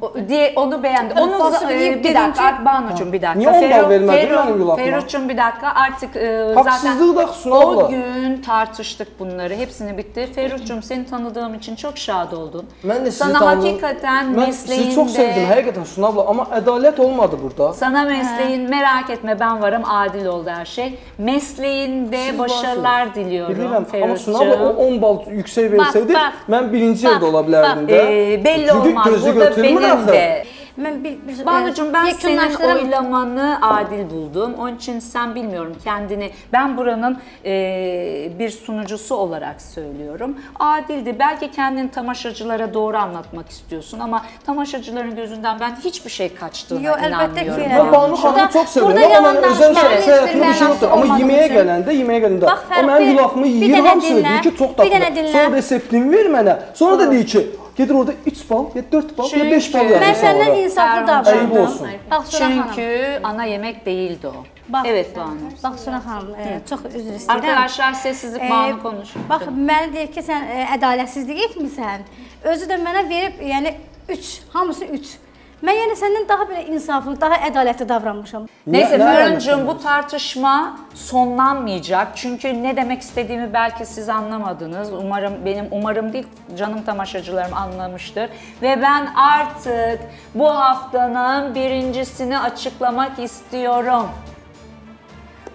O, diye onu beğendi. Onu e, bir dakika birinci- Banu'cum bir dakika. Niye on bal vermedin Ferru- benim yulafıma? Ferruh'cum bir dakika artık e, Haksızlığı da zaten Suna abla. o gün tartıştık bunları. Hepsini bitti. Ferruh'cum seni tanıdığım için çok şad oldum. Mən də sizi Sana tanıdım. hakikaten Mən sizi çox sevdim mesleğinde həqiqətən Suna abla, amma ədalət olmadı burada. sana mesleğin merak etme ben varım adil oldu her şey. Mesleğinde Siz başarılar diliyorum Bilirəm, amma Suna abla o Ferruh'cum. 10 bal yüksək versəydi, bak. mən birinci Bak, yerdə ola bilərdim bak. də. E, belli Çünki olmaz. gözü Burada götürmür de Mən bir, bir Banucuğum ben e, senin oylamanı adil buldum. Onun için sen bilmiyorum kendini. Ben buranın e, bir sunucusu olarak söylüyorum. Adildi. Belki kendini tamaşacılara doğru anlatmak istiyorsun ama tamaşacıların gözünden ben hiçbir şey kaçtığına Yo, elbette inanmıyorum. ki. Mən Banu sevirəm, amma mən yalan özəl danışmanın şəxsi həyatımda bir şey yeməyə gələndə, Bax, o mənim fərqli- yulafımı bir yeyir, dənə hamısını dinlə, deyir ki, çox dinlə. Sonra reseptini ver mənə. Sonra da deyir ki, gedir orada 3 bal, ya 4 bal, ya 5 bal yazır Mən səndən insaflı davrandım. olsun. Bax Suna xanım. Çünkü ana yemek değildi o. Bax, evet Banu. Bax Suna xanım, e, çox üzr istəyirəm. Arkadaşlar sessizlik E, Banu konuş. Bax, mənə deyir ki, sən e, ədalətsizlik etmisən. Özü də mənə verib, yəni 3, hamısı 3. Mən yəni səndən daha belə insaflı, daha ədalətli davranmışam. Neyse Ne- ne Fırıncığım bu tartışma sonlanmayacak. Çünkü ne demek istediğimi belki siz anlamadınız. Umarım benim umarım değil canım tamaşacılarım anlamıştır. Ve ben artık bu haftanın birincisini açıklamak istiyorum.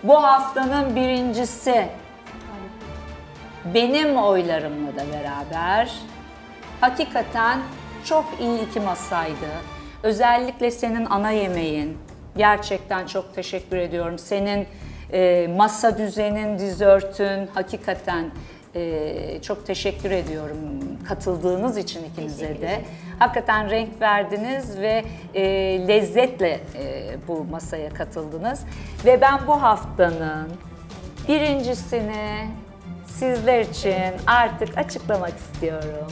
Bu haftanın birincisi benim oylarımla da beraber hakikaten çok iyi iki masaydı. Özellikle senin ana yemeğin. Gerçekten çok teşekkür ediyorum. Senin e, masa düzenin, dizörtün hakikaten e, çok teşekkür ediyorum katıldığınız için ikinize de. Hakikaten renk verdiniz ve e, lezzetle e, bu masaya katıldınız. Ve ben bu haftanın birincisini sizler için artık açıklamak istiyorum.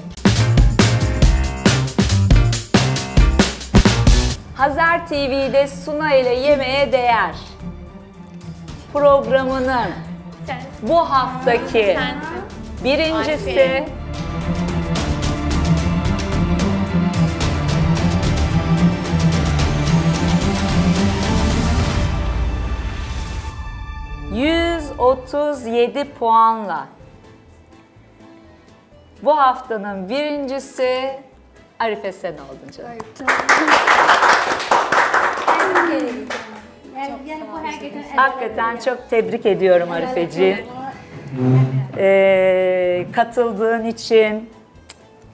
Hazar TV'de Suna ile Yemeğe Değer programının bu haftaki birincisi ...137 puanla bu haftanın birincisi Arife sen oldun canım. Yəni, yəni bu həqiqətən Hakikaten çok tebrik ediyorum Arifeciğim. Ee, katıldığın için,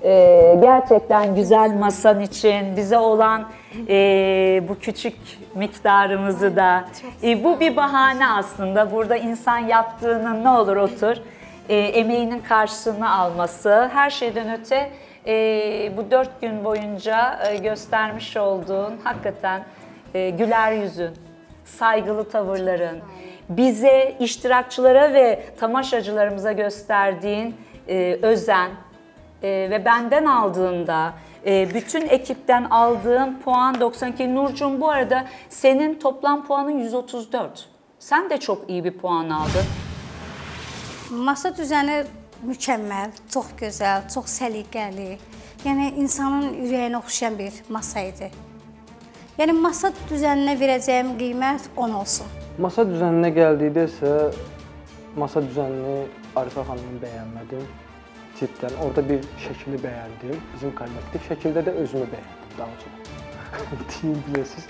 ee, gerçekten güzel masan için, bize olan ee, bu küçük miktarımızı da. Ee, bu bir bahane aslında. Burada insan yaptığının ne olur otur, ee, emeğinin karşılığını alması. Her şeyden öte ee, bu dört gün boyunca ee, göstermiş olduğun hakikaten ee, güler yüzün, saygılı tavırların, bize, iştirakçılara ve tamaşacılarımıza gösterdiğin e, özen e, ve benden aldığında e, bütün ekipten aldığım puan 92. Nurcuğum bu arada senin toplam puanın 134. Sen de çok iyi bir puan aldın. Masa düzəni mükəmməl, çox gözəl, çox səliqəli. Yəni insanın ürəyinə oxşayan bir masa idi. Yəni masa düzəninə verəcəyim qiymət 10 olsun. Masa düzəninə gəldikdə isə masa düzənini Arifə xanımı bəyənmədim. Ciddən orada bir şəkili bəyəndim. Bizim kollektiv şəkildə də özümü bəyəndim daha çox. Deyim bilirsiniz.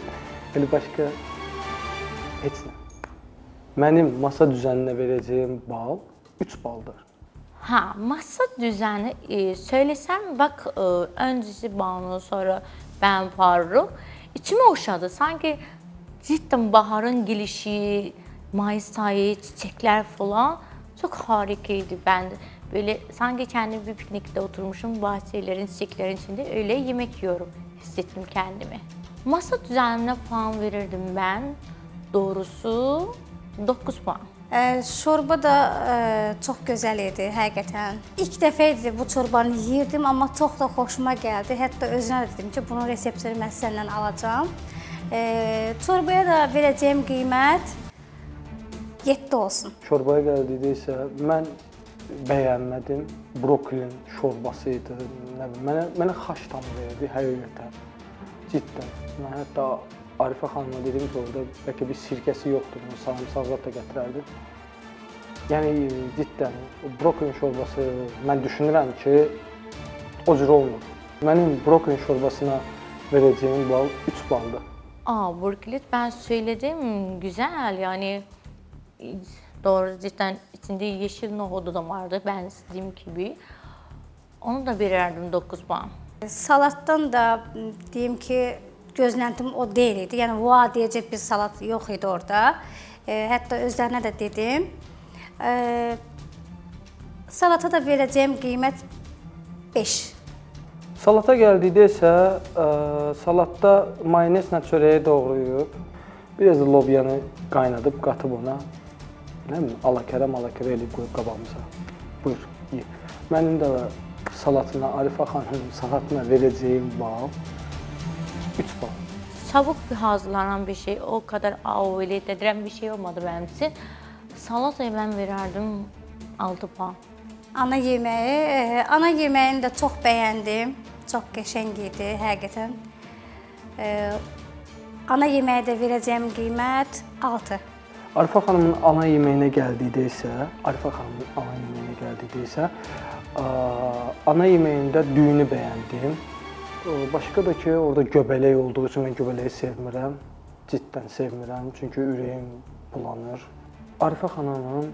Yəni başqa heç nə. Mənim masa düzəninə verəcəyim bal 3 baldır. Ha, masa düzeni e, söylesem bak e, öncesi Banu sonra ben Faruk içime okşadı. Sanki cidden baharın gelişi, Mayıs ayı, çiçekler falan çok harikaydı ben de. Böyle sanki kendim bir piknikte oturmuşum bahçelerin, çiçeklerin içinde öyle yemek yiyorum hissettim kendimi. Masa düzenine puan verirdim ben. Doğrusu 9 puan. Şorba da ə, çox gözəl idi həqiqətən. İlk dəfə idi bu çorbanı yeyirdim, amma çox da xoşuma gəldi. Hətta özünə dedim ki, bunun reseptini mən səndən alacağam. Çorbaya da verəcəyim qiymət 7 olsun. Şorbaya gəldikdə isə mən bəyənmədim. Brokolin şorbası idi. Nə bilim, mənə mənə xaş tam verdi həqiqətən. Cidden. Mən hətta Arifə xanıma dedim ki, orada bəlkə bir sirkəsi yoxdur. Bunu sarımsaqlar da gətirərdim. Yəni cidden o brokolin şorbası mən düşünürəm ki, o cür olmur. Mənim brokolin şorbasına verəcəyim bal 3 baldır. Aa, burkilit ben söyledim güzel yani doğru cidden içinde yeşil nohudu da vardı ben istediğim gibi. Onu da verirdim 9 puan. Salatdan da deyim ki, gözləntim o deyil idi. Yəni va deyəcək bir salat yox idi orada. E, hətta özlərinə də dedim. E, salata da verəcəyim qiymət 5. Salata gəldikdə isə ə, salatda mayonezlə çörəyi doğrayıb, biraz lobyanı qaynadıb qatıb ona, nə bilim, alakərə malakərə eləyib qoyub qabağımıza. Buyur, ye. Mənim də salatına, Arifə xanımın salatına verəcəyim bal 3 bal. Çabuk bir hazırlanan bir şey, o kadar avilet edilen bir şey olmadı benim için. Salataya ben verirdim 6 puan. Ana yeməyi, e, ana yeməyini də çox bəyəndim. Çox qəşəng idi həqiqətən. E, ana yeməyə də verəcəyim qiymət 6. Arifə xanımın ana yeməyinə gəldikdə isə, Arifə xanımın ana yeməyinə gəldikdə isə, ə, ana yeməyində düyünü bəyəndim. Başqa da ki, orada göbələk olduğu üçün mən göbələyi sevmirəm. Cidden sevmirəm, çünki ürəyim bulanır. Arifə xanımın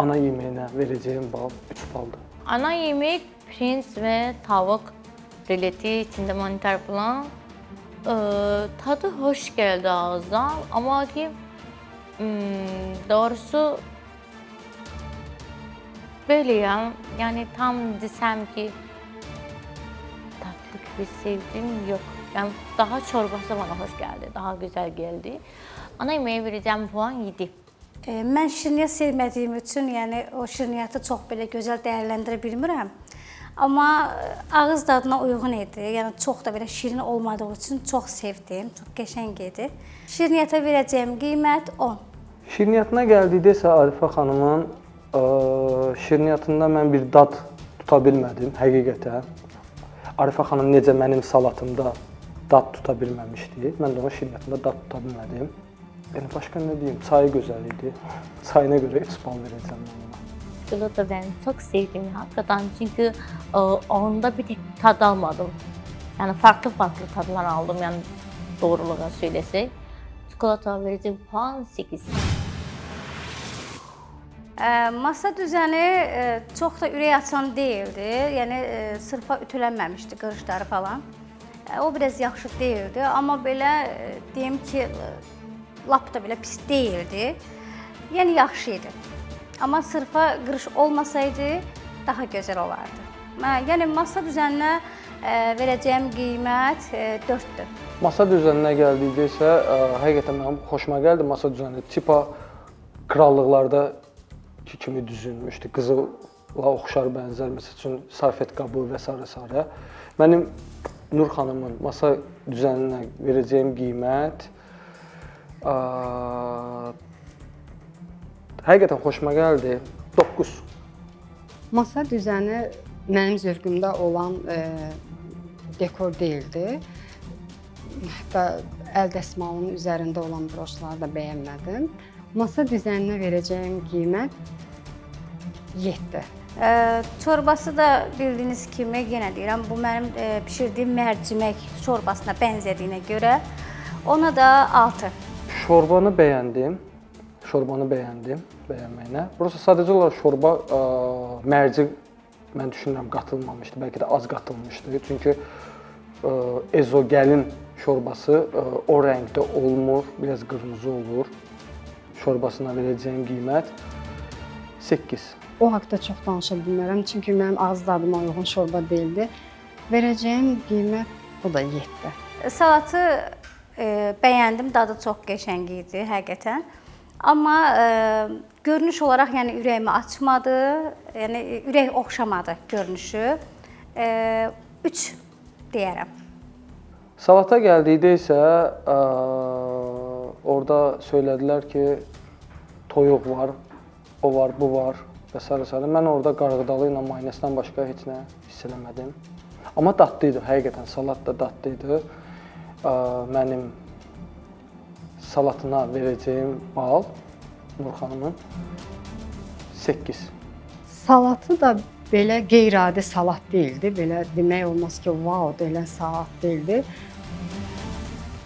ana yeməyinə verəcəyim bal 3 baldır. Ana yemek pirinç ve tavuk releti içinde mantar falan. Ee, tadı hoş geldi ağza ama ki doğrusu böyle ya yani tam desem ki gibi sevdim yok. Yani daha çorbası bana hoş geldi, daha güzel geldi. Ana yemeğe vereceğim puan 7. E, Mən şirniyyat sevmədiyim üçün, yəni o şirniyyatı çox belə gözəl dəyərləndirə bilmirəm. Amma e, ağız dadına uyğun idi. Yəni çox da belə şirin olmadığı üçün çox sevdim. Çox qəşəng idi. Şirniyyata verəcəyim qiymət 10. Şirniyyatına gəldikdə isə Arifə xanımın ə, şirniyyatında mən bir dad tuta bilmədim həqiqətən. Arifə xanım necə mənim salatımda dad tuta bilməmişdi. Mən də onun şirniyyatında dad tuta bilmədim. Yəni başqa nə deyim, çayı gözəl idi. Çayına görə 3 bal verəcəm ona. Da ben çok sevdim hakikaten çünkü e, onda bir tek tad almadım. Yani farklı farklı tadlar aldım yani doğruluğunu söylesek. Çikolata vereceğim puan 8. Masa düzəni ə, çox da ürək açan deyildi. Yəni ə, sırfa ütülənməmişdi qırışları falan. Ə, O biraz yaxşı deyildi, amma belə deyim ki, lap da belə pis deyildi. Yəni yaxşı idi. Amma sırfa qırış olmasaydı daha gözəl olardı. Yəni masa düzəninə verəcəyim qiymət 4-dür. Masa düzəninə gəldikdə isə həqiqətən mənim xoşuma gəldi masa düzəni. Tipa krallıqlarda kimi düzülmüşdü. Qızıla oxşar bənzər məsəl üçün sarfet qabı və s. s. Mənim Nur xanımın masa düzəninə verəcəyim qiymət ə, həqiqətən xoşuma gəldi. 9. Masa düzəni mənim zövqümdə olan e, dekor deyildi. Hətta əl dəsmalının üzərində olan broşları da bəyənmədim. Masa düzəninə verəcəyim qiymət 7. Ə, Çorbası da bildiyiniz kimi yenə deyirəm, bu mənim ə, bişirdiyim mərcimək çorbasına bənzədiyinə görə ona da 6. Şorbanı bəyəndim. Şorbanı bəyəndim, bəyənməyinə. Burası sadəcə olaraq şorba ə, mərci mən düşünürəm qatılmamışdı, bəlkə də az qatılmışdı. Çünki ə, ezogelin şorbası ə, o rəngdə olmur, biraz qırmızı olur. Şorbasına verəcəyim qiymət 8. O haqqda çox danışa bilmərəm, çünki mənim ağız dadıma uyğun şorba deyildi. Verəcəyim qiymət o da 7. Salatı ə, bəyəndim, dadı çox qəşəng idi həqiqətən. Amma e, görünüş olaraq yəni ürəyimi açmadı. Yəni ürək oxşamadı görünüşü. 3 deyərəm. Salata gəldikdə isə ə, orada söylədilər ki, toyuq var, o var, bu var və sarı-sarı. Mən orada qarğıdalı ilə mayonezdən başqa heç nə hiss eləmədim. Amma dadlı idi, həqiqətən salat da dadlı idi. Ə, Mənim salatına verəcəyim bal Nur xanımın 8. Salatı da belə qeyri-adi salat deyildi. Belə demək olmaz ki, vau, belə salat deyildi.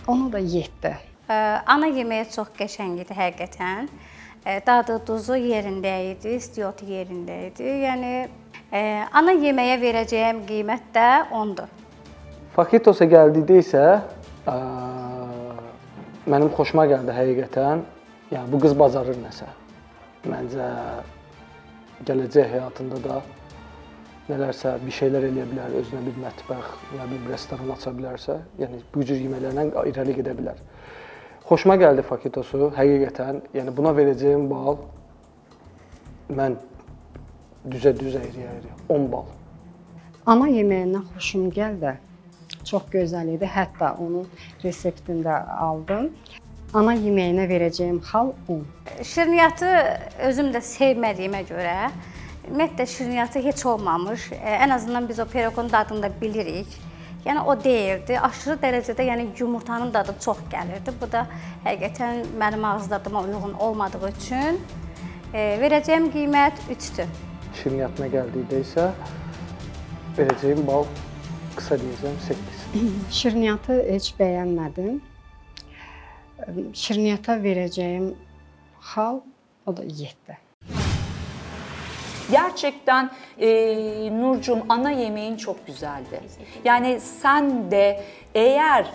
Onu da 7. Ə, Ana yeməyi çox qəşəng idi həqiqətən. Ə, Dadı, duzu yerində idi, istiyotu yerində idi. Yəni ə, ana yeməyə verəcəyim qiymət də 10-dur. Fakitosa gəldikdə isə ə, mənim xoşuma gəldi həqiqətən. Yəni bu qız bacarır nəsə. Məncə gələcək həyatında da nələrsə bir şeylər eləyə bilər, özünə bir mətbəx, ya bir restoran aça bilərsə, yəni bu cür yeməklərlə irəli gedə bilər. Xoşuma gəldi fakitosu, həqiqətən. Yəni buna verəcəyim bal mən düzə düz əyri-əyri 10 bal. Ana yeməyindən xoşum gəldi. Çox gözəl idi. Hətta onun reseptini də aldım. Ana yeməyinə verəcəyim xal 10. Şirniyyatı özüm də sevmədiyimə görə ümumiyyətlə şirniyyatı heç olmamış. Ən azından biz o piroqun dadını da bilirik. Yəni o deyildi. Aşırı dərəcədə yəni yumurtanın dadı çox gəlirdi. Bu da həqiqətən mənim ağız dadıma uyğun olmadığı üçün e, verəcəyim qiymət 3-dür. Şirniyyatına gəldikdə isə verəcəyim bal qısa deyəcəm 8. Şirniyyatı heç bəyənmədim. Şirniyyata verəcəyim xal o da 7. Gerçekten e, Nurcum ana yemeğin çok güzeldi. Yani sen de eğer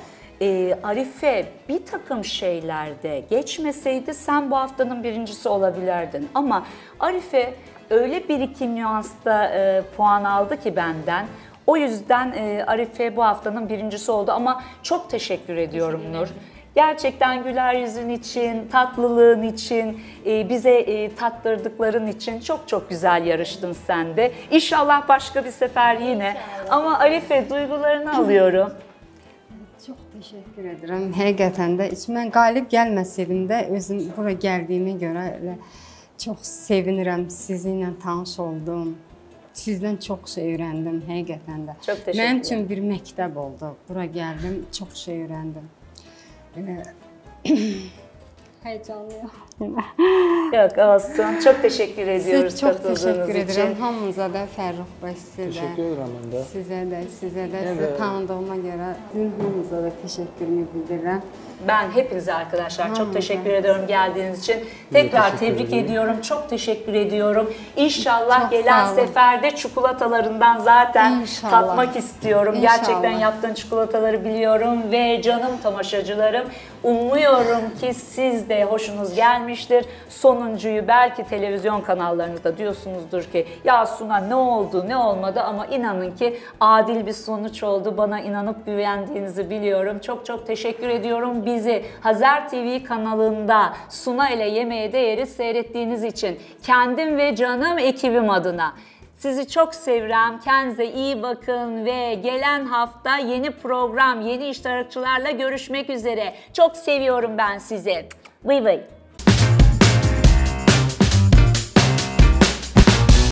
e, Arife bir takım şeylerde geçmeseydi sen bu haftanın birincisi olabilirdin. Ama Arife öyle bir iki nüansta e, puan aldı ki benden. O yüzden e, Arife bu haftanın birincisi oldu ama çok teşekkür ediyorum Nur. Gerçekten güler yüzün için, tatlılığın için, e, bize e, tattırdıkların için çok çok güzel yarıştın sen de. İnşallah başka bir sefer yine. Ama Arife duygularını alıyorum. Çox təşəkkür edirəm. Həqiqətən də mən qalib gəlməsəydim də özüm bura gəldiyimə görə elə çox sevinirəm. Sizinlə tanış oldum. Sizdən çox şey öyrəndim həqiqətən də. Mənim üçün bir məktəb oldu. Bura gəldim, çox şey öyrəndim. Elə həyecanlıyam. Yok olsun. Çok teşekkür ediyoruz çox katıldığınız təşəkkür için. edirəm hamınıza da, Fərrux bəy sizə də. Təşəkkür edirəm mən də. Sizə də, sizə də, Yəni- sizə tanıdığıma görə hamınıza da təşəkkürümü bildirirəm. Ben hepinize arkadaşlar çok teşekkür ediyorum geldiğiniz için. Tekrar tebrik ederim. ediyorum. Çok teşekkür ediyorum. İnşallah Çok gelen seferde çikolatalarından zaten İnşallah. tatmak istiyorum. İnşallah. Gerçekten yaptığın çikolataları biliyorum ve canım tamaşacılarım umuyorum ki siz de hoşunuz gelmiştir. Sonuncuyu belki televizyon kanallarınızda diyorsunuzdur ki ya Suna ne oldu ne olmadı ama inanın ki adil bir sonuç oldu. Bana inanıp güvendiğinizi biliyorum. Çok çok teşekkür ediyorum. Bizi Hazer TV kanalında Suna ile Yemeğe Değeri seyrettiğiniz için kendim ve canım ekibim adına sizi çok seviyorum. Kendinize iyi bakın ve gelen hafta yeni program, yeni iştirakçılarla görüşmek üzere. Çok seviyorum ben sizi. Vıy vıy.